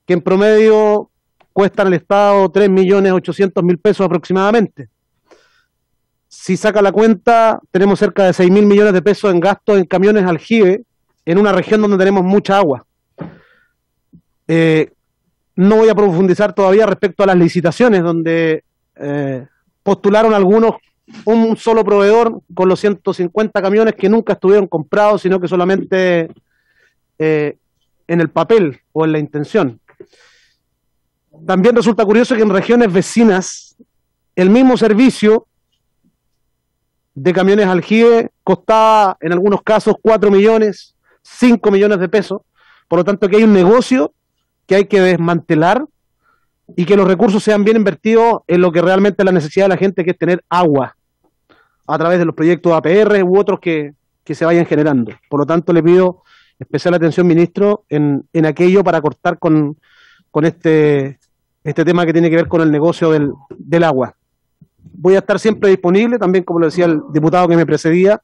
que en promedio cuestan al Estado 3.800.000 pesos aproximadamente. Si saca la cuenta, tenemos cerca de 6.000 millones de pesos en gastos en camiones aljibe en una región donde tenemos mucha agua. Eh, no voy a profundizar todavía respecto a las licitaciones, donde eh, postularon algunos un solo proveedor con los 150 camiones que nunca estuvieron comprados, sino que solamente eh, en el papel o en la intención. También resulta curioso que en regiones vecinas el mismo servicio de camiones aljibe costaba en algunos casos 4 millones, 5 millones de pesos. Por lo tanto, que hay un negocio que hay que desmantelar y que los recursos sean bien invertidos en lo que realmente es la necesidad de la gente, que es tener agua a través de los proyectos APR u otros que, se vayan generando. Por lo tanto, le pido especial atención, ministro, en, en aquello para cortar con, con este, este tema que tiene que ver con el negocio del, del agua. Voy a estar siempre disponible, también como lo decía el diputado que me precedía,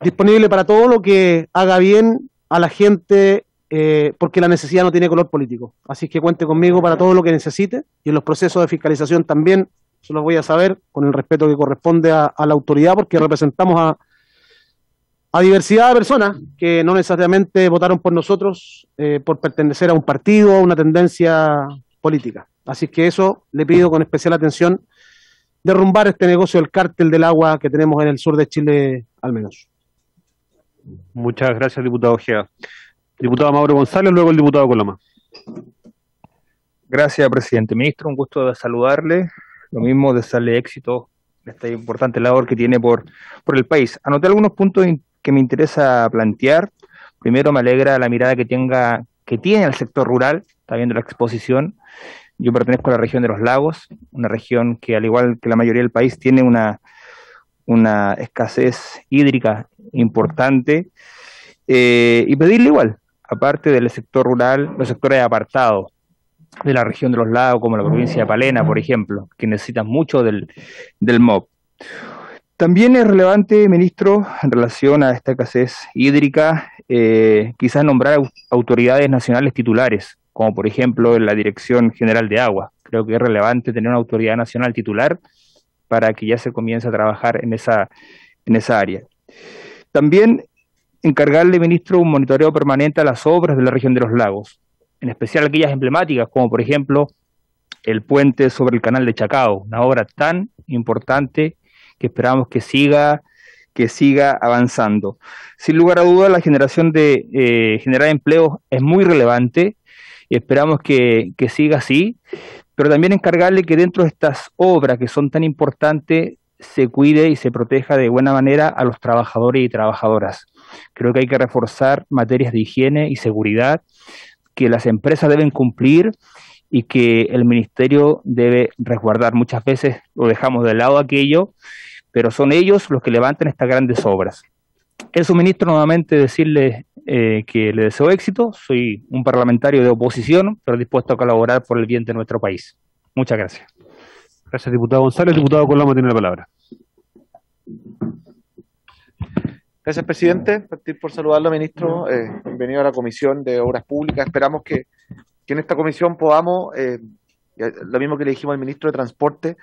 disponible para todo lo que haga bien a la gente, eh, porque la necesidad no tiene color político. Así que cuente conmigo para todo lo que necesite y en los procesos de fiscalización también se los voy a saber con el respeto que corresponde a, la autoridad, porque representamos a, a, diversidad de personas que no necesariamente votaron por nosotros eh, por pertenecer a un partido o una tendencia política. Así que eso le pido con especial atención derrumbar este negocio del cártel del agua que tenemos en el sur de Chile al menos. Muchas gracias, diputado Ojea. Diputado Mauro González, luego el diputado Coloma. Gracias, presidente. Ministro, un gusto de saludarle. Lo mismo, desearle éxito en esta importante labor que tiene por, por el país. Anoté algunos puntos que me interesa plantear. Primero, me alegra la mirada que tenga que tiene el sector rural, está viendo la exposición. Yo pertenezco a la región de los lagos, una región que al igual que la mayoría del país tiene una, una escasez hídrica importante. Eh, y pedirle igual, aparte del sector rural, los sectores apartados, de la región de los lagos, como la provincia de Palena, por ejemplo, que necesitan mucho del, del MOB. También es relevante, ministro, en relación a esta escasez hídrica, eh, quizás nombrar autoridades nacionales titulares, como por ejemplo la Dirección General de Agua. Creo que es relevante tener una autoridad nacional titular para que ya se comience a trabajar en esa, en esa área. También encargarle, ministro, un monitoreo permanente a las obras de la región de los lagos, en especial aquellas emblemáticas, como por ejemplo el puente sobre el canal de Chacao, una obra tan importante que esperamos que siga que siga avanzando. Sin lugar a dudas, la generación de eh, generar empleo es muy relevante esperamos que, que siga así, pero también encargarle que dentro de estas obras que son tan importantes se cuide y se proteja de buena manera a los trabajadores y trabajadoras. Creo que hay que reforzar materias de higiene y seguridad, que las empresas deben cumplir y que el ministerio debe resguardar. Muchas veces lo dejamos de lado aquello, pero son ellos los que levantan estas grandes obras. Eso, ministro, nuevamente decirle eh, que le deseo éxito. Soy un parlamentario de oposición, pero dispuesto a colaborar por el bien de nuestro país. Muchas gracias. Gracias, diputado González. Diputado Coloma tiene la palabra. Gracias, presidente. Partir por saludarlo, ministro. Eh, bienvenido a la Comisión de Obras Públicas. Esperamos que, que en esta comisión podamos, eh, lo mismo que le dijimos al ministro de Transporte,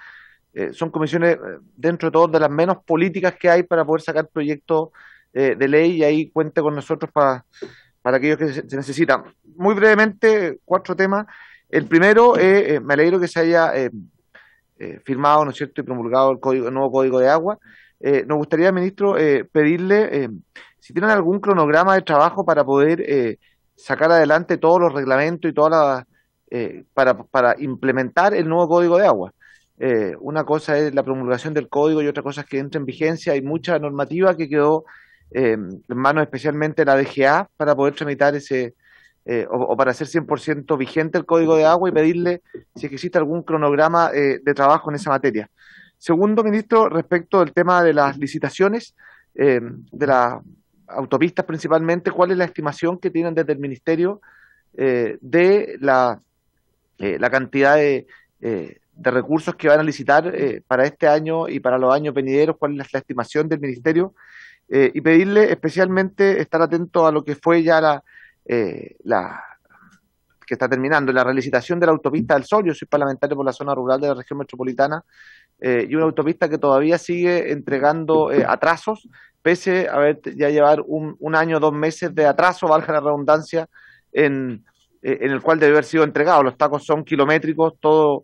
eh, son comisiones eh, dentro de todo de las menos políticas que hay para poder sacar proyectos eh, de ley y ahí cuente con nosotros para, para aquellos que se, necesitan. Muy brevemente, cuatro temas. El primero, eh, eh, me alegro que se haya eh, firmado, ¿no es cierto?, y promulgado el, código, el nuevo Código de Agua. Nos gustaría, ministro, pedirle si tienen algún cronograma de trabajo para poder sacar adelante todos los reglamentos y todas las eh, para, para implementar el nuevo Código de Agua. Eh, una cosa es la promulgación del código y otra cosa es que entre en vigencia. Hay mucha normativa que quedó eh, en manos especialmente la DGA para poder tramitar ese, eh, o, o para hacer 100% vigente el código de agua y pedirle si existe algún cronograma eh, de trabajo en esa materia. Segundo, ministro, respecto del tema de las licitaciones, eh, de las autopistas principalmente, ¿cuál es la estimación que tienen desde el Ministerio eh, de la, eh, la cantidad de, de recursos que van a licitar para este año y para los años venideros? ¿Cuál es la estimación del Ministerio? Eh, y pedirle especialmente estar atento a lo que fue ya la, eh, la que está terminando, la relicitación de la autopista del Sol. Yo soy parlamentario por la zona rural de la región metropolitana eh, y una autopista que todavía sigue entregando atrasos, pese a haber ya llevar un, un año, dos meses de atraso, valga la redundancia, en, en el cual debe haber sido entregado. Los tacos son kilométricos, todo,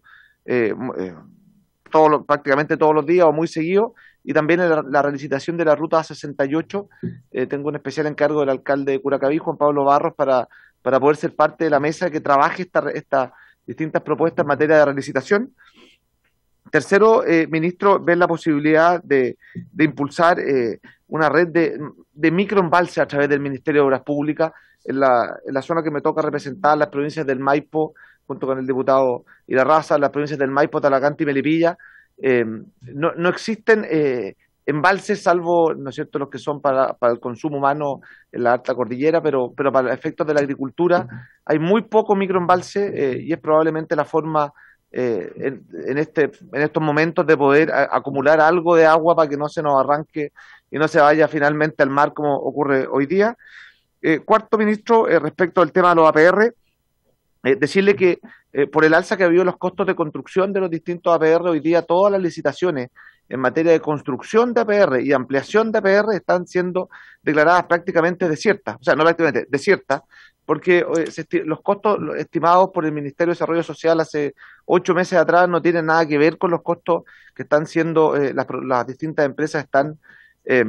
todo prácticamente todos los días o muy seguido, y también la, relicitación de la ruta 68. Eh, tengo un especial encargo del alcalde de Curacaví, Juan Pablo Barros, para, para poder ser parte de la mesa que trabaje estas esta distintas propuestas en materia de relicitación. Tercero, eh, ministro, ver la posibilidad de, de impulsar eh, una red de, de microembalse a través del Ministerio de Obras Públicas en la, en la zona que me toca representar, las provincias del Maipo, junto con el diputado Raza, las provincias del Maipo, Talagante y Melipilla. Eh, no, no existen eh, embalses, salvo, ¿no es cierto?, los que son para, para el consumo humano en la alta cordillera, pero, pero para efectos de la agricultura hay muy poco microembalse eh, y es probablemente la forma eh, en, en, este, en estos momentos de poder a, acumular algo de agua para que no se nos arranque y no se vaya finalmente al mar como ocurre hoy día. Eh, cuarto, ministro, eh, respecto al tema de los APR, eh, decirle que eh, por el alza que ha habido los costos de construcción de los distintos APR, hoy día todas las licitaciones en materia de construcción de APR y ampliación de APR están siendo declaradas prácticamente desiertas, o sea, no prácticamente, desiertas, porque eh, los costos estimados por el Ministerio de Desarrollo Social hace ocho meses atrás no tienen nada que ver con los costos que están siendo, eh, las, las distintas empresas están eh,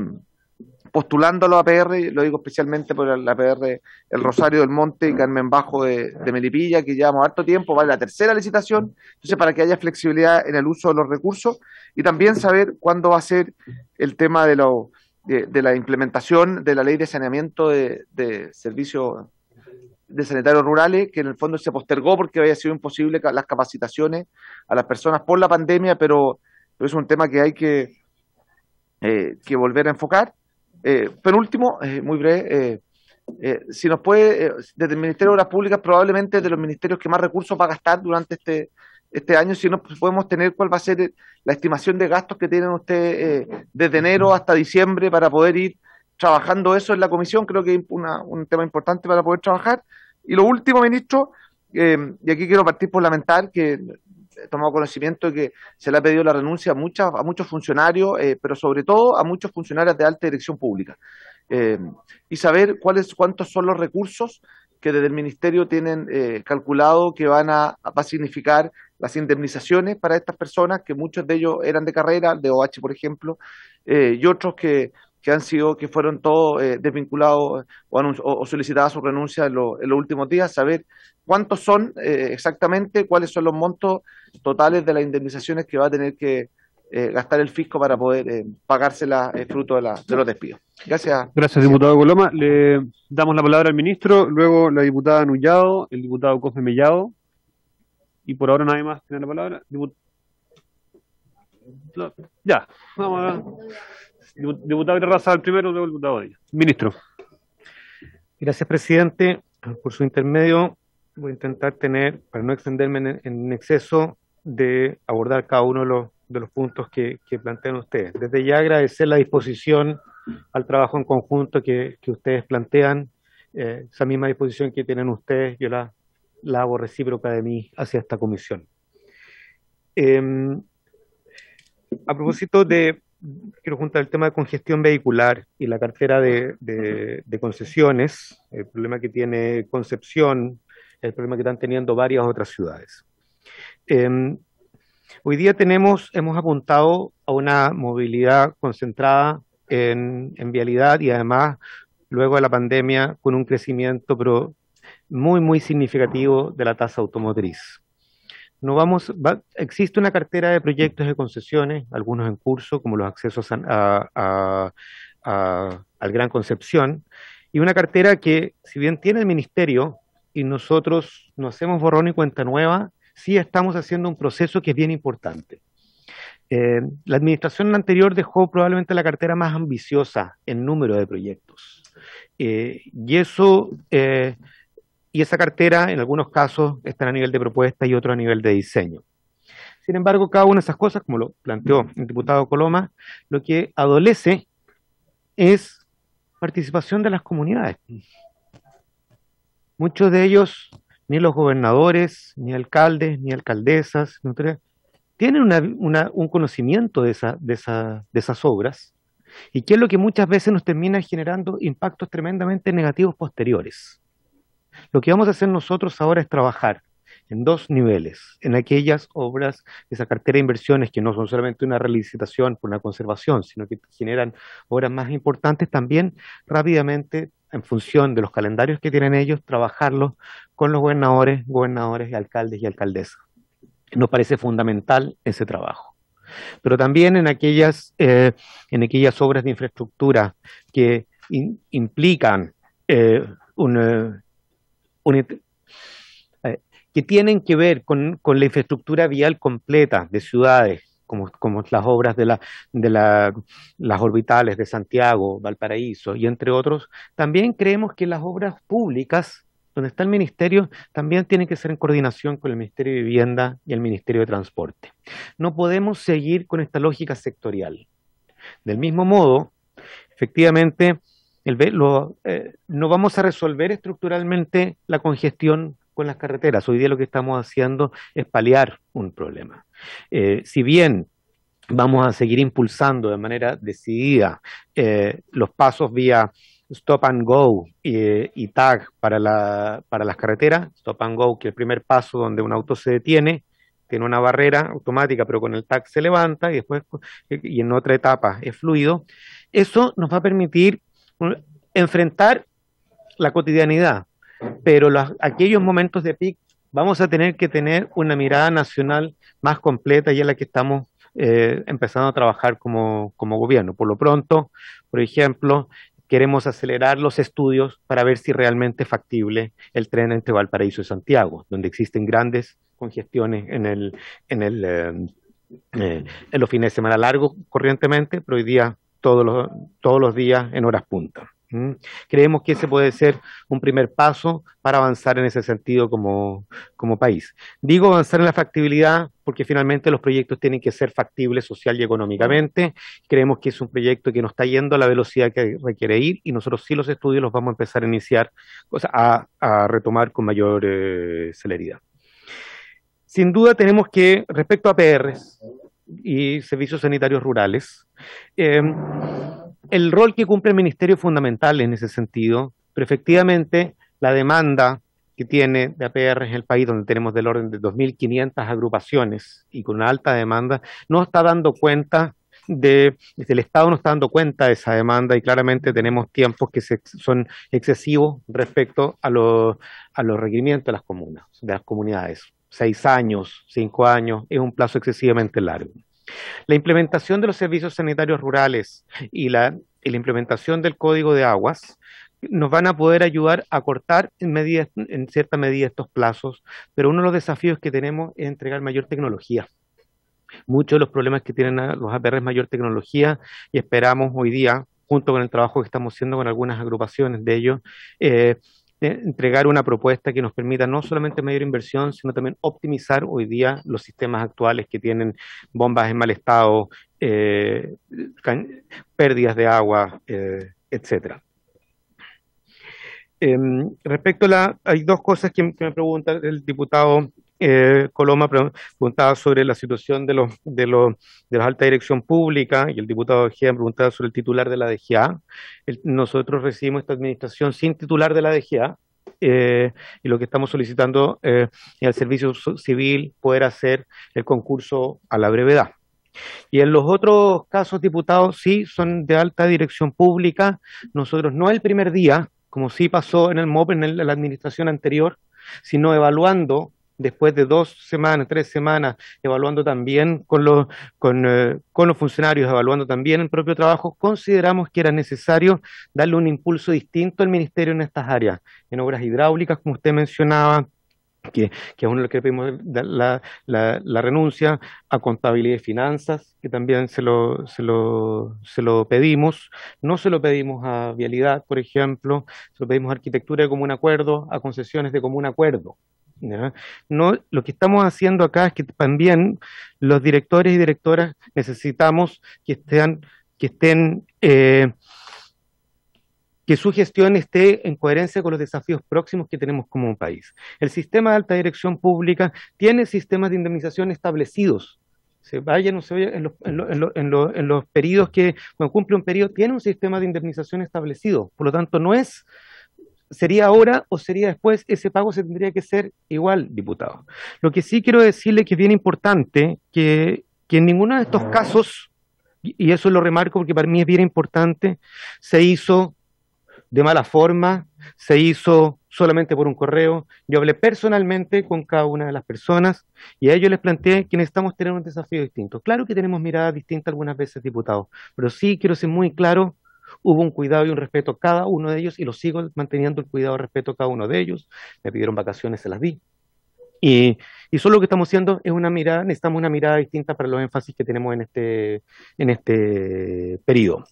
postulando a APR, lo digo especialmente por el APR El Rosario del Monte y Carmen Bajo de, de Melipilla, que llevamos harto tiempo, vale la tercera licitación, entonces para que haya flexibilidad en el uso de los recursos y también saber cuándo va a ser el tema de, lo, de, de la implementación de la ley de saneamiento de, de servicios de sanitarios rurales, que en el fondo se postergó porque había sido imposible las capacitaciones a las personas por la pandemia, pero, pero es un tema que hay que, eh, que volver a enfocar. Eh, penúltimo, eh, muy breve, eh, eh, si nos puede, desde el Ministerio de Obras Públicas, probablemente de los ministerios que más recursos va a gastar durante este, este año, si nos podemos tener cuál va a ser la estimación de gastos que tienen ustedes desde enero hasta diciembre para poder ir trabajando eso en la comisión, creo que es un tema importante para poder trabajar. Y lo último, ministro, y aquí quiero partir por lamentar que he tomado conocimiento de que se le ha pedido la renuncia a, muchas, a muchos funcionarios, eh, pero sobre todo a muchos funcionarios de alta dirección pública. Eh, y saber cuáles, cuántos son los recursos que desde el Ministerio tienen eh, calculado que van a, va a significar las indemnizaciones para estas personas, que muchos de ellos eran de carrera, de OH, por ejemplo, eh, y otros que, que han sido, que fueron todos eh, desvinculados o, o, solicitadas su renuncia en, lo- en los últimos días, saber cuántos son eh, exactamente, cuáles son los montos totales de las indemnizaciones que va a tener que eh, gastar el fisco para poder eh, pagársela eh, fruto de, la, de los despidos. Gracias. Gracias, diputado Coloma. Le damos la palabra al ministro, luego la diputada Nullado, el diputado Cosme Mellado, y por ahora nadie más tiene la palabra. Ya, vamos a Dipu- Diputado Raza al primero, luego el diputado. Ministro. Gracias, presidente. Por su intermedio, voy a intentar tener, para no extenderme en, exceso, de abordar cada uno de los, puntos que, plantean ustedes. Desde ya agradecer la disposición al trabajo en conjunto que, ustedes plantean. Eh, esa misma disposición que tienen ustedes, yo la, la hago recíproca de mí hacia esta comisión. Em, a propósito de, quiero juntar el tema de congestión vehicular y la cartera de, de, de concesiones, el problema que tiene Concepción, el problema que están teniendo varias otras ciudades. Eh, hoy día tenemos, hemos apuntado a una movilidad concentrada en, en, vialidad y además luego de la pandemia con un crecimiento pero muy muy significativo de la tasa automotriz. No vamos, va, existe una cartera de proyectos de concesiones, algunos en curso, como los accesos a, al Gran Concepción, y una cartera que, si bien tiene el ministerio, y nosotros no hacemos borrón y cuenta nueva, sí estamos haciendo un proceso que es bien importante. Eh, la administración anterior dejó probablemente la cartera más ambiciosa en número de proyectos. Eh, y eso, eh, y esa cartera en algunos casos está a nivel de propuesta y otro a nivel de diseño. Sin embargo, cada una de esas cosas, como lo planteó el diputado Coloma, lo que adolece es participación de las comunidades. Muchos de ellos, ni los gobernadores, ni alcaldes, ni alcaldesas, tienen una, un conocimiento de, esa, de, de esas obras, y que es lo que muchas veces nos termina generando impactos tremendamente negativos posteriores. Lo que vamos a hacer nosotros ahora es trabajar en dos niveles, en aquellas obras esa cartera de inversiones que no son solamente una relicitación por una conservación, sino que generan obras más importantes, también rápidamente, en función de los calendarios que tienen ellos, trabajarlos con los gobernadores, gobernadores alcaldes y alcaldesas. Nos parece fundamental ese trabajo. Pero también en aquellas, eh, en aquellas obras de infraestructura que implican eh, un, un, que tienen que ver con, con, la infraestructura vial completa de ciudades, como, como las obras de, la, de la, las orbitales de Santiago, Valparaíso y entre otros, también creemos que las obras públicas, donde está el Ministerio, también tienen que ser en coordinación con el Ministerio de Vivienda y el Ministerio de Transporte. No podemos seguir con esta lógica sectorial. Del mismo modo, efectivamente, eh, no vamos a resolver estructuralmente la congestión con las carreteras. Hoy día lo que estamos haciendo es paliar un problema. Eh, si bien vamos a seguir impulsando de manera decidida eh, los pasos vía stop and go y, y tag para, la, para las carreteras, stop and go, que es el primer paso donde un auto se detiene, tiene una barrera automática, pero con el tag se levanta y después, y en otra etapa es fluido, eso nos va a permitir enfrentar la cotidianidad, pero los, aquellos momentos de PIC vamos a tener que tener una mirada nacional más completa y es la que estamos eh, empezando a trabajar como, como gobierno. Por lo pronto, por ejemplo, queremos acelerar los estudios para ver si realmente es factible el tren entre Valparaíso y Santiago, donde existen grandes congestiones en, el, en, el, eh, eh, en los fines de semana largos corrientemente, pero hoy día todos los, todos los días en horas punta. Creemos que ese puede ser un primer paso para avanzar en ese sentido como, como país. Digo avanzar en la factibilidad porque finalmente los proyectos tienen que ser factibles social y económicamente. Creemos que es un proyecto que no está yendo a la velocidad que requiere ir y nosotros sí los estudios los vamos a empezar a iniciar, o a, a retomar con mayor eh, celeridad. Sin duda tenemos que, respecto a PRs y servicios sanitarios rurales, eh, el rol que cumple el Ministerio es fundamental en ese sentido, pero efectivamente la demanda que tiene de APR en el país, donde tenemos del orden de 2.500 agrupaciones y con una alta demanda, no está dando cuenta de, el Estado no está dando cuenta de esa demanda y claramente tenemos tiempos que se, son excesivos respecto a, lo, a los requerimientos de las comunas, de las comunidades. Seis años, cinco años, es un plazo excesivamente largo. La implementación de los servicios sanitarios rurales y la, la implementación del código de aguas nos van a poder ayudar a cortar en, medida, en cierta medida estos plazos, pero uno de los desafíos que tenemos es entregar mayor tecnología. Muchos de los problemas que tienen los APR es mayor tecnología y esperamos hoy día, junto con el trabajo que estamos haciendo con algunas agrupaciones de ellos, eh, entregar una propuesta que nos permita no solamente mayor inversión, sino también optimizar hoy día los sistemas actuales que tienen bombas en mal estado, eh, pérdidas de agua, eh, etcétera. Em, respecto a la, hay dos cosas que, me pregunta el diputado eh, Coloma preguntaba sobre la situación de los, de los de la alta dirección pública y el diputado Gea preguntaba sobre el titular de la DGA. nosotros recibimos esta administración sin titular de la DGA eh, y lo que estamos solicitando eh, al servicio civil poder hacer el concurso a la brevedad. Y en los otros casos, diputados, sí, son de alta dirección pública. Nosotros no el primer día, como sí pasó en el MOP, en, la administración anterior, sino evaluando después de dos semanas, tres semanas, evaluando también con los, con, eh, con, los funcionarios, evaluando también el propio trabajo, consideramos que era necesario darle un impulso distinto al Ministerio en estas áreas, en obras hidráulicas, como usted mencionaba, que, es uno de los que pedimos la, renuncia a contabilidad y finanzas, que también se lo, se, lo, se lo pedimos. No se lo pedimos a vialidad, por ejemplo, se lo pedimos a arquitectura de común acuerdo, a concesiones de común acuerdo. No, lo que estamos haciendo acá es que también los directores y directoras necesitamos que estén, que estén eh, que su gestión esté en coherencia con los desafíos próximos que tenemos como país. El sistema de alta dirección pública tiene sistemas de indemnización establecidos. Se vaya, no se vaya, en los, en, en los periodos que, cuando cumple un periodo, tiene un sistema de indemnización establecido. Por lo tanto, no es ¿Sería ahora o sería después? Ese pago se tendría que ser igual, diputado. Lo que sí quiero decirle que es bien importante que, en ninguno de estos casos, y eso lo remarco porque para mí es bien importante, se hizo de mala forma, se hizo solamente por un correo. Yo hablé personalmente con cada una de las personas y a ellos les planteé que necesitamos tener un desafío distinto. Claro que tenemos miradas distintas algunas veces, diputado, pero sí quiero ser muy claro, hubo un cuidado y un respeto a cada uno de ellos y lo sigo manteniendo el cuidado y respeto a cada uno de ellos. Me pidieron vacaciones, se las di. Y, y solo lo que estamos haciendo es una mirada, necesitamos una mirada distinta para los énfasis que tenemos en este, en este periodo.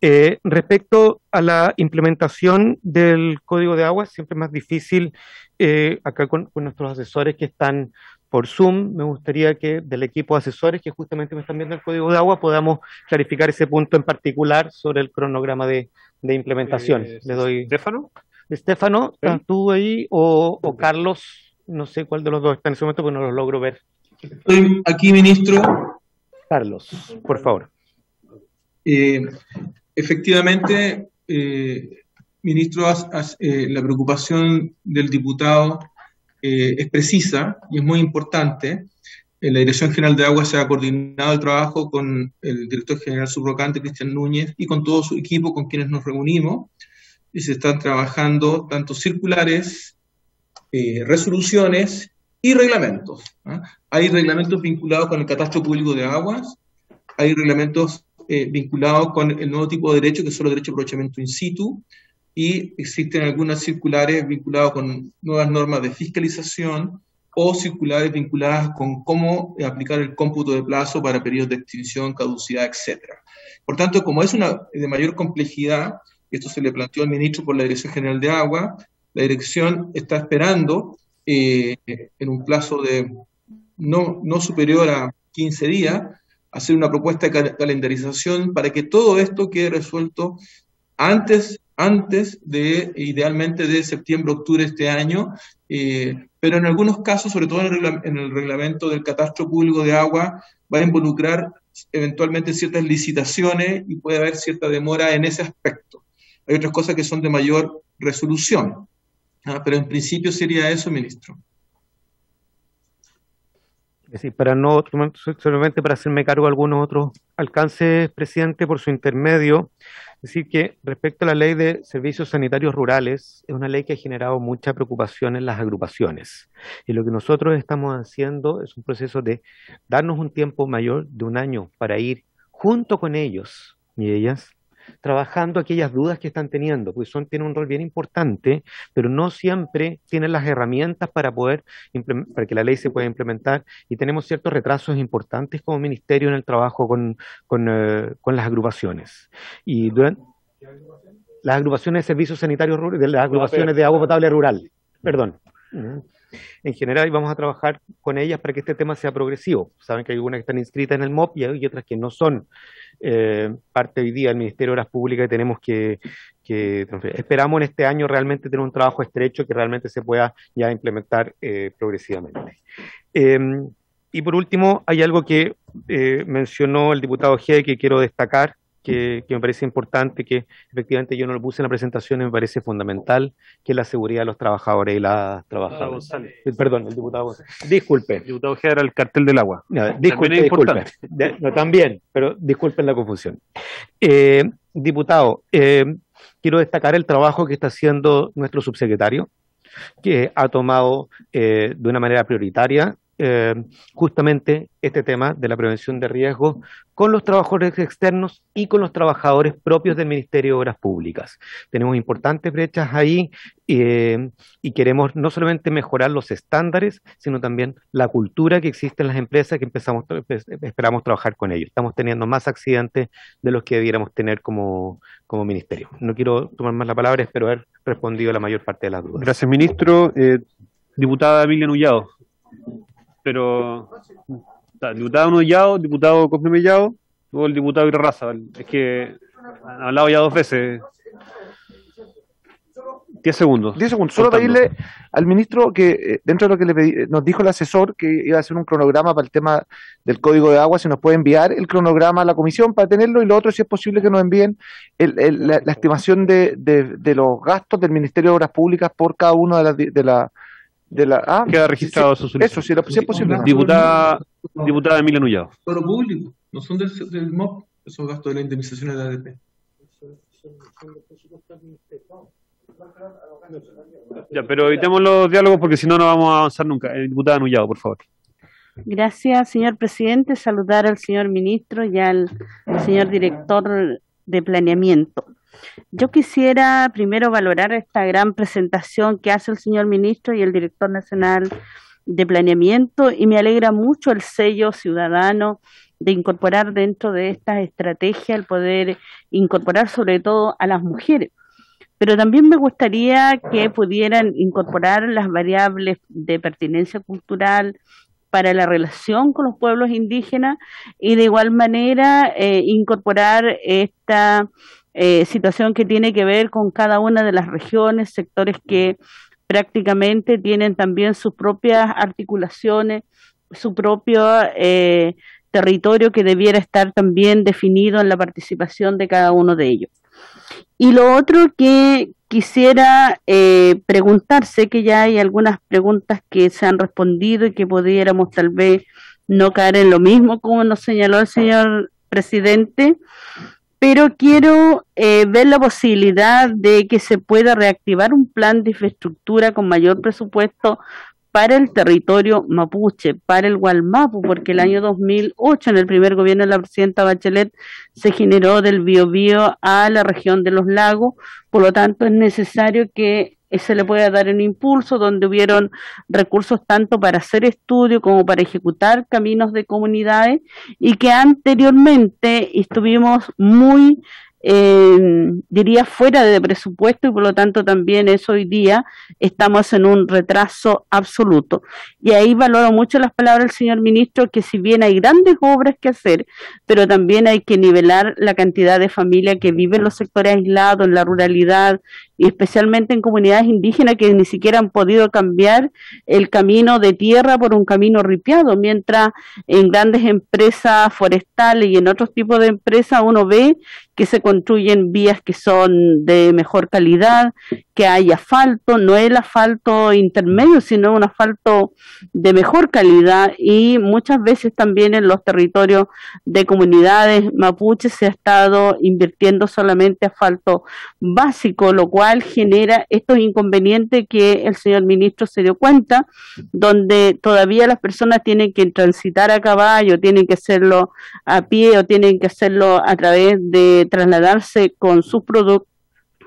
Eh, respecto a la implementación del código de agua, siempre es más difícil eh, acá con, nuestros asesores que están por Zoom. Me gustaría que del equipo de asesores que justamente me están viendo el código de agua podamos clarificar ese punto en particular sobre el cronograma de, implementación. Eh, Le doy. ¿Estefano? Estefano, ¿estás tú ahí? O, o, Carlos, no sé cuál de los dos está en ese momento, porque no lo logro ver. Estoy aquí, ministro. Carlos, por favor. Eh, efectivamente, eh, ministro, eh, la preocupación del diputado es precisa y es muy importante. En la Dirección General de Agua se ha coordinado el trabajo con el director general subrogante, Cristian Núñez, y con todo su equipo con quienes nos reunimos. Y se están trabajando tanto circulares, resoluciones y reglamentos. ¿ah? Hay reglamentos vinculados con el catastro público de aguas, hay reglamentos eh, vinculados con el nuevo tipo de derecho, que son los derechos de aprovechamiento in situ, y existen algunas circulares vinculadas con nuevas normas de fiscalización o circulares vinculadas con cómo aplicar el cómputo de plazo para periodos de extinción, caducidad, etc. Por tanto, como es una de mayor complejidad, esto se le planteó al ministro por la Dirección General de Agua, la dirección está esperando eh, en un plazo de no, no superior a 15 días hacer una propuesta de calendarización para que todo esto quede resuelto antes, antes de, idealmente, de septiembre, octubre de este año, eh, pero en algunos casos, sobre todo en el, reglamento del catastro público de agua, va a involucrar eventualmente ciertas licitaciones y puede haber cierta demora en ese aspecto. Hay otras cosas que son de mayor resolución, ¿ah? pero en principio sería eso, ministro para no, solamente para hacerme cargo de algunos otros alcances, presidente, por su intermedio, decir que respecto a la ley de servicios sanitarios rurales, es una ley que ha generado mucha preocupación en las agrupaciones. Y lo que nosotros estamos haciendo es un proceso de darnos un tiempo mayor de un año para ir junto con ellos y ellas trabajando aquellas dudas que están teniendo, pues son, tienen un rol bien importante, pero no siempre tienen las herramientas para poder, para que la ley se pueda implementar y tenemos ciertos retrasos importantes como ministerio en el trabajo con, con, eh, con las agrupaciones. Y durante, las agrupaciones de servicios sanitarios rurales, de las agrupaciones de agua potable rural, perdón. En general vamos a trabajar con ellas para que este tema sea progresivo. Saben que hay algunas que están inscritas en el MOP y hay otras que no son eh, parte hoy día del Ministerio de Obras Públicas y tenemos que, que. Esperamos en este año realmente tener un trabajo estrecho que realmente se pueda ya implementar eh, progresivamente. Eh, y por último, hay algo que eh, mencionó el diputado G que quiero destacar, que, que me parece importante, que efectivamente yo no lo puse en la presentación y me parece fundamental, que es la seguridad de los trabajadores y las trabajadoras. Eh, Perdón, el diputado González. Disculpe. El diputado G era el cartel del agua. No, disculpe, no, también, pero disculpen la confusión. Eh, diputado, eh, quiero destacar el trabajo que está haciendo nuestro subsecretario, que ha tomado eh, de una manera prioritaria eh, justamente este tema de la prevención de riesgos con los trabajadores externos y con los trabajadores propios del Ministerio de Obras Públicas. Tenemos importantes brechas ahí eh, y queremos no solamente mejorar los estándares, sino también la cultura que existe en las empresas que empezamos, esperamos trabajar con ellos. Estamos teniendo más accidentes de los que debiéramos tener como, como ministerio. No quiero tomar más la palabra, espero haber respondido la mayor parte de las dudas. Gracias, ministro. Eh, diputada Emilia Nullado. Pero, está, diputado Nullado, diputado Cosme Mellado, luego el diputado Irarraza. Es que han hablado ya dos veces. Diez segundos. 10 segundos. Solo Contando. pedirle al ministro que, eh, dentro de lo que le pedí- eh, nos dijo el asesor, que iba a hacer un cronograma para el tema del código de agua, si nos puede enviar el cronograma a la comisión para tenerlo, y lo otro, si es posible, que nos envíen el- el- la, la estimación de, de, de los gastos del Ministerio de Obras Públicas por cada uno de las. De la, de la, ah, Queda registrado sí, su solicitud. Eso, si, es posible. Diputada, diputada Emilia Nullado. Foro público, no son del, del MOP, esos gastos de la indemnización de la ADP. Ya, pero evitemos los diálogos porque si no, no vamos a avanzar nunca. Eh, diputada Nullado, por favor. Gracias, señor presidente. Saludar al señor ministro y al señor director de planeamiento. Yo quisiera primero valorar esta gran presentación que hace el señor ministro y el director nacional de planeamiento y me alegra mucho el sello ciudadano de incorporar dentro de esta estrategia el poder incorporar sobre todo a las mujeres. Pero también me gustaría que pudieran incorporar las variables de pertinencia cultural para la relación con los pueblos indígenas y de igual manera eh, incorporar esta eh, situación que tiene que ver con cada una de las regiones, sectores que prácticamente tienen también sus propias articulaciones, su propio eh, territorio que debiera estar también definido en la participación de cada uno de ellos. Y lo otro que quisiera eh, preguntar, sé que ya hay algunas preguntas que se han respondido y que pudiéramos tal vez no caer en lo mismo como nos señaló el señor presidente, pero quiero eh, ver la posibilidad de que se pueda reactivar un plan de infraestructura con mayor presupuesto para el territorio mapuche, para el Gualmapu, porque el año 2008, en el primer gobierno de la presidenta Bachelet, se generó del Biobío a la región de los lagos, por lo tanto es necesario que se le pueda dar un impulso donde hubieron recursos tanto para hacer estudio como para ejecutar caminos de comunidades y que anteriormente estuvimos muy eh, diría fuera de presupuesto y por lo tanto también eso hoy día estamos en un retraso absoluto. Y ahí valoro mucho las palabras del señor ministro que si bien hay grandes obras que hacer, pero también hay que nivelar la cantidad de familias que viven en los sectores aislados, en la ruralidad y especialmente en comunidades indígenas que ni siquiera han podido cambiar el camino de tierra por un camino ripiado, mientras en grandes empresas forestales y en otros tipos de empresas uno ve que se construyen vías que son de mejor calidad, que hay asfalto, no el asfalto intermedio, sino un asfalto de mejor calidad y muchas veces también en los territorios de comunidades mapuches se ha estado invirtiendo solamente asfalto básico, lo cual genera estos inconvenientes que el señor ministro se dio cuenta, donde todavía las personas tienen que transitar a caballo, tienen que hacerlo a pie o tienen que hacerlo a través de trasladarse con sus productos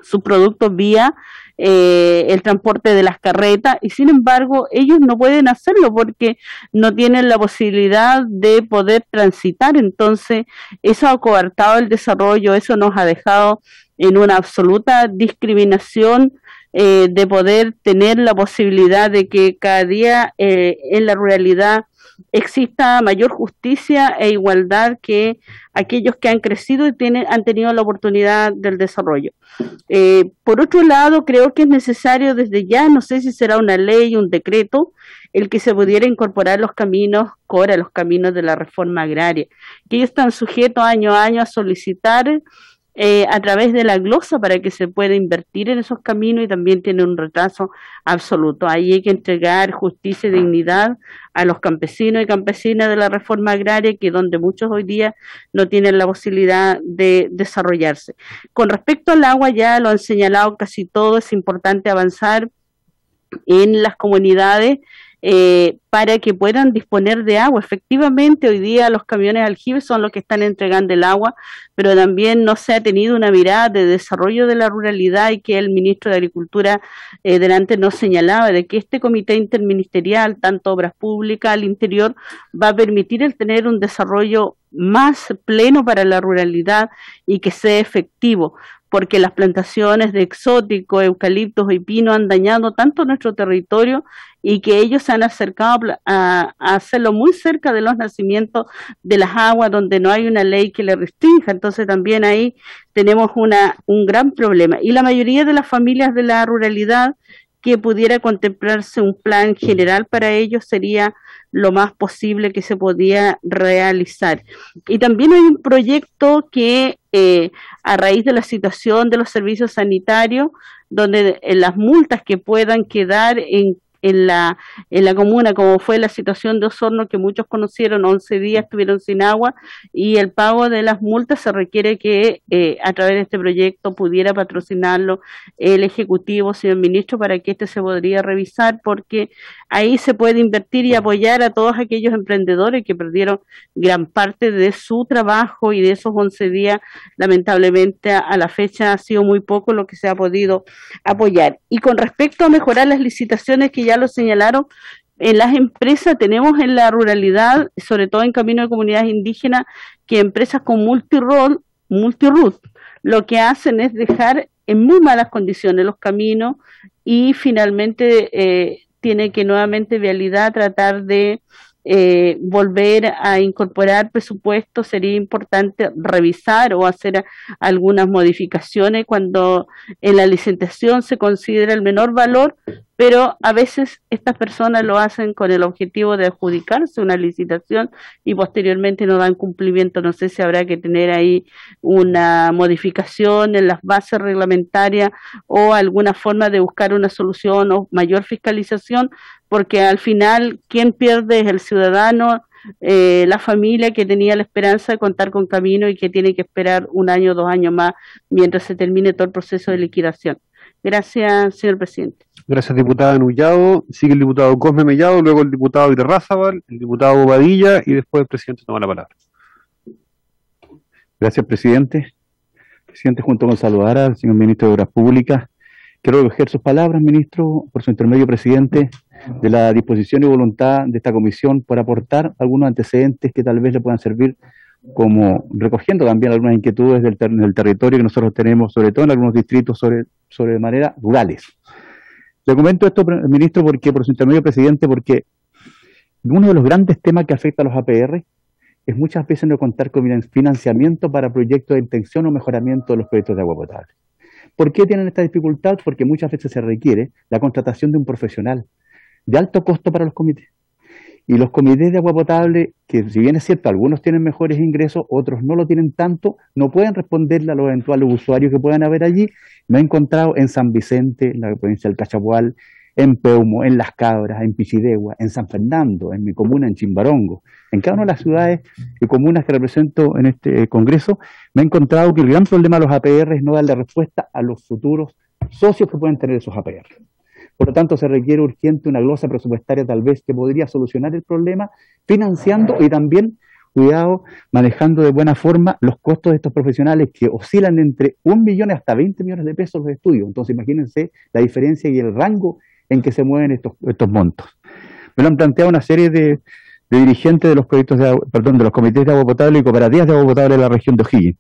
sus productos vía eh, el transporte de las carretas y sin embargo ellos no pueden hacerlo porque no tienen la posibilidad de poder transitar. Entonces eso ha coartado el desarrollo eso nos ha dejado en una absoluta discriminación eh, de poder tener la posibilidad de que cada día eh, en la ruralidad exista mayor justicia e igualdad que aquellos que han crecido y tienen, han tenido la oportunidad del desarrollo. Eh, por otro lado, creo que es necesario desde ya, no sé si será una ley, un decreto, el que se pudiera incorporar los caminos CORA, los caminos de la reforma agraria, que ellos están sujetos año a año a solicitar eh, a través de la glosa para que se pueda invertir en esos caminos y también tiene un retraso absoluto. Ahí hay que entregar justicia y dignidad a los campesinos y campesinas de la reforma agraria, que donde muchos hoy día no tienen la posibilidad de desarrollarse. Con respecto al agua, ya lo han señalado casi todo, es importante avanzar en las comunidades eh, para que puedan disponer de agua. Efectivamente, hoy día los camiones aljibes son los que están entregando el agua, pero también no se ha tenido una mirada de desarrollo de la ruralidad y que el ministro de Agricultura eh, delante nos señalaba de que este comité interministerial, tanto obras públicas al interior, va a permitir el tener un desarrollo más pleno para la ruralidad y que sea efectivo porque las plantaciones de exóticos, eucaliptos y pino han dañado tanto nuestro territorio y que ellos se han acercado a, hacerlo muy cerca de los nacimientos de las aguas donde no hay una ley que le restrinja. Entonces también ahí tenemos una, un gran problema. Y la mayoría de las familias de la ruralidad que pudiera contemplarse un plan general para ellos sería lo más posible que se podía realizar. Y también hay un proyecto que eh, a raíz de la situación de los servicios sanitarios, donde eh, las multas que puedan quedar en en la, en la comuna, como fue la situación de Osorno, que muchos conocieron, 11 días estuvieron sin agua, y el pago de las multas se requiere que eh, a través de este proyecto pudiera patrocinarlo el Ejecutivo, señor Ministro, para que este se podría revisar, porque ahí se puede invertir y apoyar a todos aquellos emprendedores que perdieron gran parte de su trabajo y de esos 11 días, lamentablemente a la fecha ha sido muy poco lo que se ha podido apoyar. Y con respecto a mejorar las licitaciones que ya lo señalaron, en las empresas tenemos en la ruralidad, sobre todo en camino de comunidades indígenas, que empresas con multirol, multiroot, lo que hacen es dejar en muy malas condiciones los caminos y finalmente eh, tiene que nuevamente Vialidad tratar de eh, volver a incorporar presupuesto, sería importante revisar o hacer algunas modificaciones cuando en la licitación se considera el menor valor, pero a veces estas personas lo hacen con el objetivo de adjudicarse una licitación y posteriormente no dan cumplimiento. No sé si habrá que tener ahí una modificación en las bases reglamentarias o alguna forma de buscar una solución o mayor fiscalización, porque al final quien pierde es el ciudadano, eh, la familia que tenía la esperanza de contar con camino y que tiene que esperar un año o dos años más mientras se termine todo el proceso de liquidación. Gracias, señor presidente. Gracias, diputada Nullado. Sigue el diputado Cosme Mellado, luego el diputado Irarrázaval, el diputado Bobadilla y después el presidente toma la palabra. Gracias, presidente. Presidente, junto con saludar al señor ministro de Obras Públicas, quiero recoger sus palabras, ministro, por su intermedio, presidente, de la disposición y voluntad de esta comisión por aportar algunos antecedentes que tal vez le puedan servir como recogiendo también algunas inquietudes del, del territorio que nosotros tenemos, sobre todo en algunos distritos, sobre, sobre manera rurales. Le comento esto, ministro, porque por su intermedio, presidente, porque uno de los grandes temas que afecta a los APR es muchas veces no contar con financiamiento para proyectos de intención o mejoramiento de los proyectos de agua potable. ¿Por qué tienen esta dificultad? Porque muchas veces se requiere la contratación de un profesional de alto costo para los comités. Y los comités de agua potable, que si bien es cierto, algunos tienen mejores ingresos, otros no lo tienen tanto, no pueden responderle a los eventuales usuarios que puedan haber allí. Me he encontrado en San Vicente, en la provincia del Cachapual, en Peumo, en Las Cabras, en Pichidegua, en San Fernando, en mi comuna, en Chimbarongo, en cada una de las ciudades y comunas que represento en este congreso, me he encontrado que el gran problema de los APR es no darle respuesta a los futuros socios que pueden tener esos APR. Por lo tanto, se requiere urgente una glosa presupuestaria tal vez que podría solucionar el problema, financiando y también, cuidado, manejando de buena forma los costos de estos profesionales que oscilan entre un millón hasta 20 millones de pesos los estudios. Entonces, imagínense la diferencia y el rango en que se mueven estos, estos montos. Me lo han planteado una serie de, dirigentes de los proyectos de perdón, de los comités de agua potable y cooperativas de agua potable de la región de O'Higgins.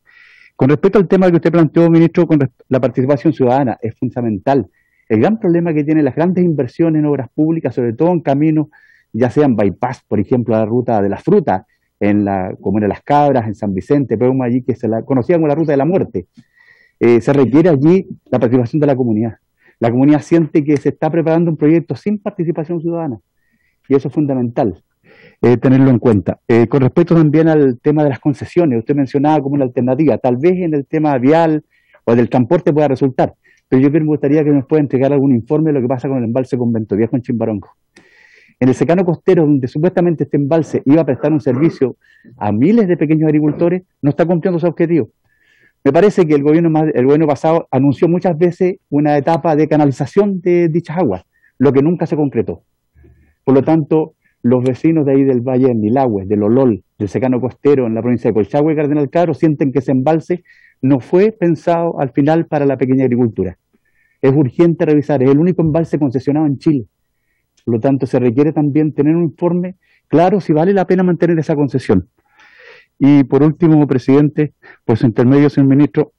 Con respecto al tema que usted planteó, ministro, con la participación ciudadana, es fundamental El gran problema que tienen las grandes inversiones en obras públicas, sobre todo en caminos, ya sean bypass, por ejemplo, la ruta de la fruta, en la comuna de Las Cabras, en San Vicente, Peuma, allí que se la conocía como la ruta de la muerte. Eh, se requiere allí la participación de la comunidad. La comunidad siente que se está preparando un proyecto sin participación ciudadana y eso es fundamental. Eh, tenerlo en cuenta. Eh, con respecto también al tema de las concesiones, usted mencionaba como una alternativa, tal vez en el tema vial o del transporte pueda resultar, pero yo me gustaría que nos pueda entregar algún informe de lo que pasa con el embalse Convento Viejo en Chimbarongo. En el secano costero, donde supuestamente este embalse iba a prestar un servicio a miles de pequeños agricultores, no está cumpliendo su objetivo. Me parece que el gobierno, el gobierno pasado anunció muchas veces una etapa de canalización de dichas aguas, lo que nunca se concretó. Por lo tanto, los vecinos de ahí del Valle del Milagüe, del Olol, del secano costero en la provincia de Colchagua y Cardenal Caro sienten que ese embalse no fue pensado al final para la pequeña agricultura. Es urgente revisar, es el único embalse concesionado en Chile. Por lo tanto, se requiere también tener un informe claro si vale la pena mantener esa concesión. Y por último, presidente, por su intermedio, señor ministro,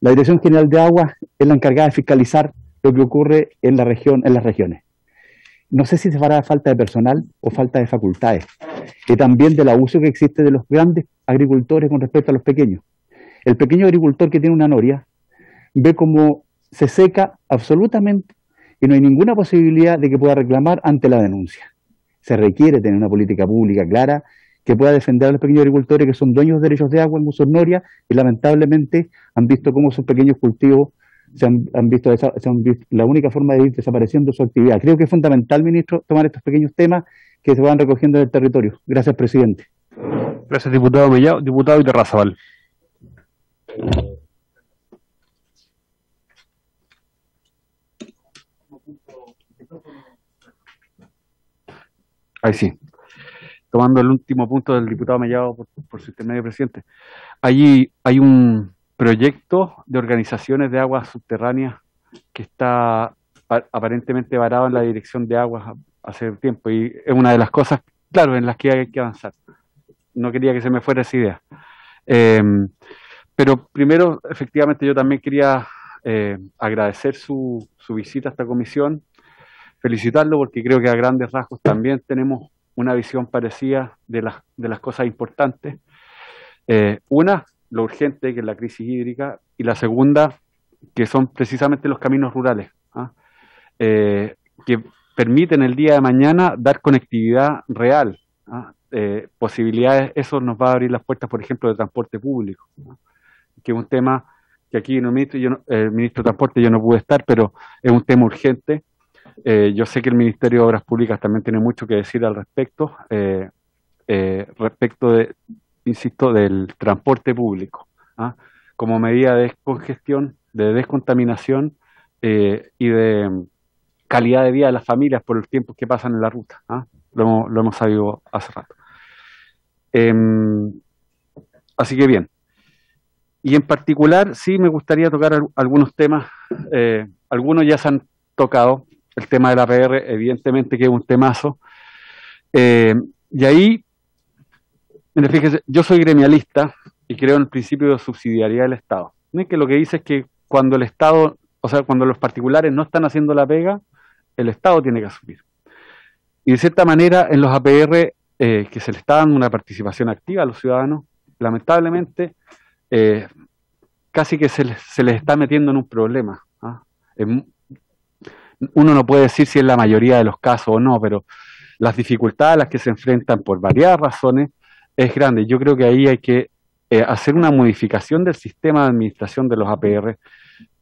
la Dirección General de Aguas es la encargada de fiscalizar lo que ocurre en la región, en las regiones. No sé si se fará falta de personal o falta de facultades, y también del abuso que existe de los grandes agricultores con respecto a los pequeños. El pequeño agricultor que tiene una noria ve cómo se seca absolutamente y no hay ninguna posibilidad de que pueda reclamar ante la denuncia. Se requiere tener una política pública clara que pueda defender a los pequeños agricultores que son dueños de derechos de agua en uso Noria y lamentablemente han visto cómo sus pequeños cultivos se han, visto, la única forma de ir desapareciendo su actividad. Creo que es fundamental, ministro, tomar estos pequeños temas que se van recogiendo en el territorio. Gracias, presidente. Gracias, diputado Mellado. Diputado Iterrazabal. Ahí sí. Tomando el último punto del diputado Mellado por, su intermedio presidente. Allí hay un proyecto de organizaciones de aguas subterráneas que está aparentemente varado en la dirección de aguas hace tiempo y es una de las cosas, claro, en las que hay que avanzar. No quería que se me fuera esa idea. Em, pero primero, efectivamente, yo también quería eh, agradecer su, su visita a esta comisión felicitarlo porque creo que a grandes rasgos también tenemos una visión parecida de las, de las cosas importantes. Eh, una, lo urgente, que es la crisis hídrica, y la segunda, que son precisamente los caminos rurales, ¿ah? eh, que permiten el día de mañana dar conectividad real. ¿ah? Eh, posibilidades, eso nos va a abrir las puertas, por ejemplo, de transporte público, que es un tema que aquí el ministro, yo el ministro de Transporte yo no pude estar, pero es un tema urgente eh, yo sé que el Ministerio de Obras Públicas también tiene mucho que decir al respecto, eh, eh, respecto de, insisto, del transporte público, ¿ah? como medida de descongestión, de descontaminación y de calidad de vida de las familias por los tiempos que pasan en la ruta. ¿ah? Lo, hemos, lo, hemos, sabido hace rato. Em, así que bien. Y en particular, sí me gustaría tocar algunos temas, algunos ya se han tocado, el tema de la PR, evidentemente que es un temazo. Eh, y ahí, fíjese, yo soy gremialista y creo en el principio de subsidiariedad del Estado. Que lo que dice es que cuando el Estado, o sea, cuando los particulares no están haciendo la pega, el Estado tiene que asumir. Y de cierta manera, en los APR, eh, que se le está dando una participación activa a los ciudadanos, lamentablemente, eh, casi que se les, se les, está metiendo en un problema. ¿ah? uno no puede decir si es la mayoría de los casos o no, pero las dificultades a las que se enfrentan por varias razones es grande. Yo creo que ahí hay que eh, hacer una modificación del sistema de administración de los APR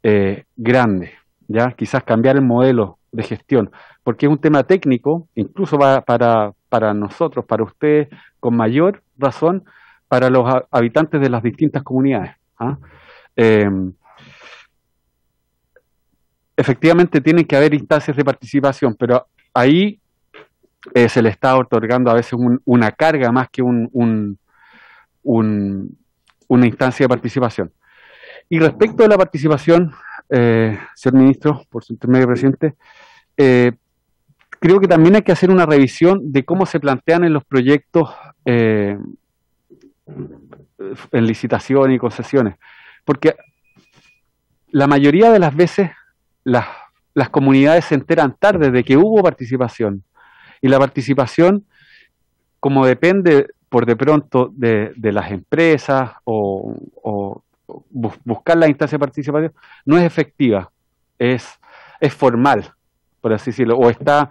eh, grande, ya quizás cambiar el modelo de gestión, porque es un tema técnico, incluso para, para nosotros, para ustedes, con mayor razón, para los habitantes de las distintas comunidades. ¿ah? Eh, efectivamente tienen que haber instancias de participación, pero ahí eh, se le está otorgando a veces una carga más que un, una instancia de participación. Y respecto de la participación, eh, señor ministro, por su intermedio presidente, eh, creo que también hay que hacer una revisión de cómo se plantean en los proyectos en licitación y concesiones, porque la mayoría de las veces las, las comunidades se enteran tarde de que hubo participación. Y la participación, como depende por de pronto de, de las empresas o, o bus- buscar la instancia de participación, no es efectiva, es, es formal, por así decirlo, o está,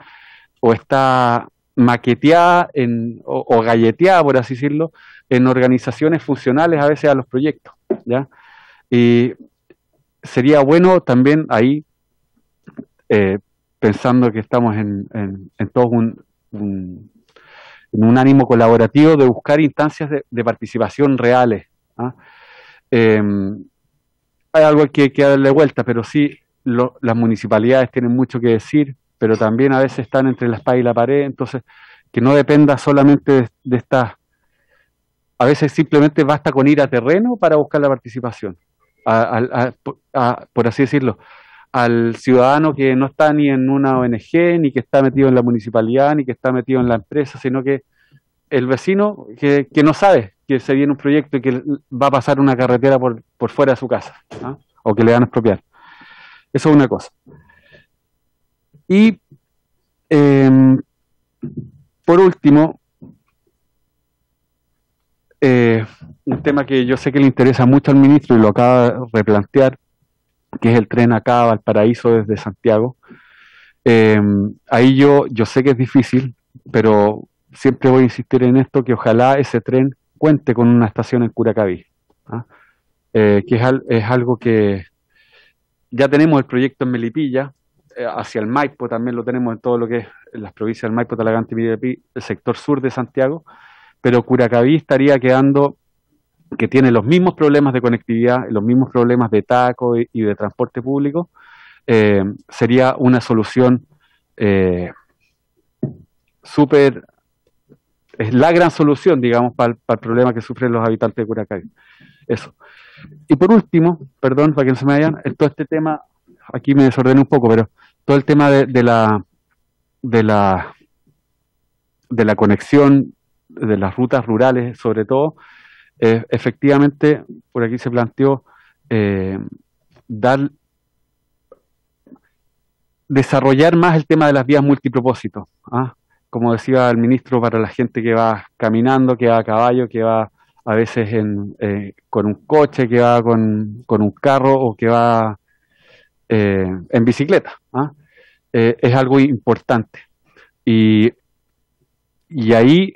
o está maqueteada en, o, o galleteada, por así decirlo, en organizaciones funcionales a veces a los proyectos, ¿ya? Y sería bueno también ahí, eh, pensando que estamos en, en, en todo un, un- un ánimo colaborativo de buscar instancias de, participación reales. ¿ah? Eh, hay algo que hay que darle vuelta, pero sí lo- las municipalidades tienen mucho que decir, pero también a veces están entre la espada y la pared, entonces que no dependa solamente de, de estas, a veces simplemente basta con ir a terreno para buscar la participación, a- a- a- por así decirlo, al ciudadano que no está ni en una ONG, ni que está metido en la municipalidad, ni que está metido en la empresa, sino que el vecino que, que no sabe que se viene un proyecto y que va a pasar una carretera por, por fuera de su casa, ¿ah? o que le van a expropiar. Eso es una cosa. Y em, por último, eh, un tema que yo sé que le interesa mucho al ministro y lo acaba de replantear, que es el tren acá a Valparaíso desde Santiago. Eh, ahí yo, yo sé que es difícil, pero siempre voy a insistir en esto, que ojalá ese tren cuente con una estación en Curacaví, ¿ah? Eh, que es, al- es algo que ya tenemos el proyecto en Melipilla, hacia el Maipo también lo tenemos en todo lo que es las provincias del Maipo, Talagante Melipilla, el sector sur de Santiago, pero Curacaví estaría quedando que tiene los mismos problemas de conectividad, los mismos problemas de taco y, de transporte público, eh, sería una solución eh, súper, es la gran solución, digamos, para el, problema que sufren los habitantes de Curacaví. Eso. Y por último, perdón, para que no se me vayan, eh, todo este tema, aquí me desordené un poco, pero todo el tema de, de la de la de la conexión de las rutas rurales, sobre todo, eh, efectivamente, por aquí se planteó eh, dar desarrollar más el tema de las vías multipropósitos. ¿ah? Como decía el ministro, para la gente que va caminando, que va a caballo, que va a veces en, eh, con un coche, que va con, con un carro o que va eh, en bicicleta. Eh, es algo importante. Y, y ahí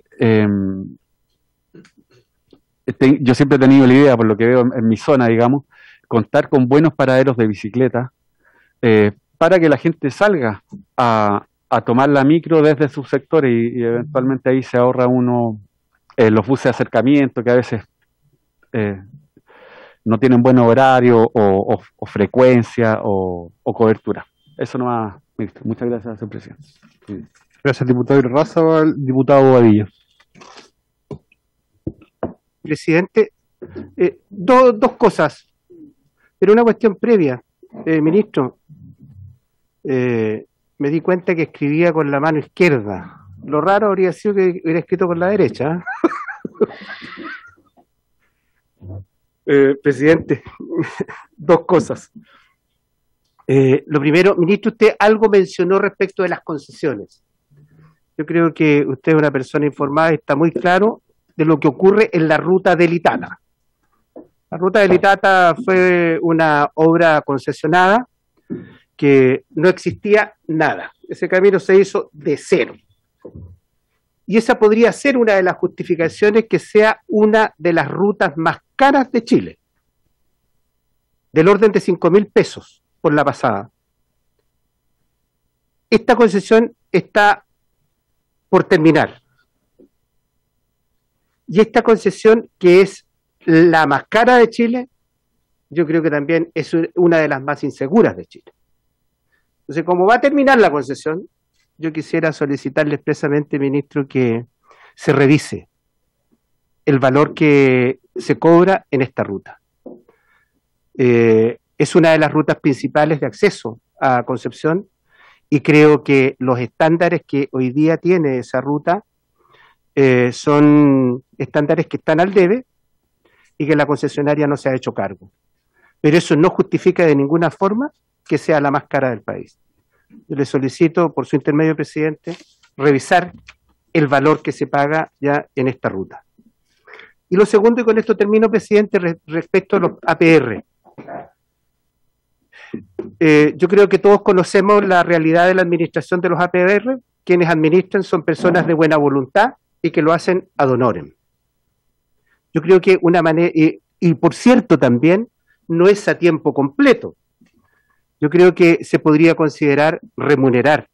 te- yo siempre he tenido la idea, por lo que veo en, mi zona, digamos, contar con buenos paraderos de bicicleta eh, para que la gente salga a, a tomar la micro desde sus sectores y, eventualmente ahí se ahorra uno eh, los buses de acercamiento que a veces eh, no tienen buen horario o, frecuencia o, o cobertura. Eso nomás, ministro. Muchas gracias, señor presidente. Gracias, diputado Irrazabal. Diputado Bobadilla. presidente. Eh, do- dos cosas, pero una cuestión previa. Eh, ministro, eh, me di cuenta que escribía con la mano izquierda. Lo raro habría sido que hubiera escrito con la derecha. Eh, presidente, dos cosas. Eh, lo primero, ministro, usted algo mencionó respecto de las concesiones. Yo creo que usted es una persona informada está muy claro de lo que ocurre en la ruta del Itata. La ruta del Itata fue una obra concesionada que no existía nada. Ese camino se hizo de cero. Y esa podría ser una de las justificaciones que sea una de las rutas más caras de Chile, del orden de 5 mil pesos por la pasada. Esta concesión está por terminar. Y esta concesión, que es la más cara de Chile, yo creo que también es una de las más inseguras de Chile. Entonces, como va a terminar la concesión, yo quisiera solicitarle expresamente, ministro, que se revise el valor que se cobra en esta ruta. Eh, es una de las rutas principales de acceso a Concepción y creo que los estándares que hoy día tiene esa ruta eh, son estándares que están al debe y que la concesionaria no se ha hecho cargo. Pero eso no justifica de ninguna forma que sea la más cara del país. Yo le solicito, por su intermedio, presidente, revisar el valor que se paga ya en esta ruta. Y lo segundo, y con esto termino, presidente, re- respecto a los APR. Eh, yo creo que todos conocemos la realidad de la administración de los APR. Quienes administran son personas de buena voluntad y que lo hacen ad honorem. Yo creo que una manera, y, y por cierto también, no es a tiempo completo. Yo creo que se podría considerar remunerar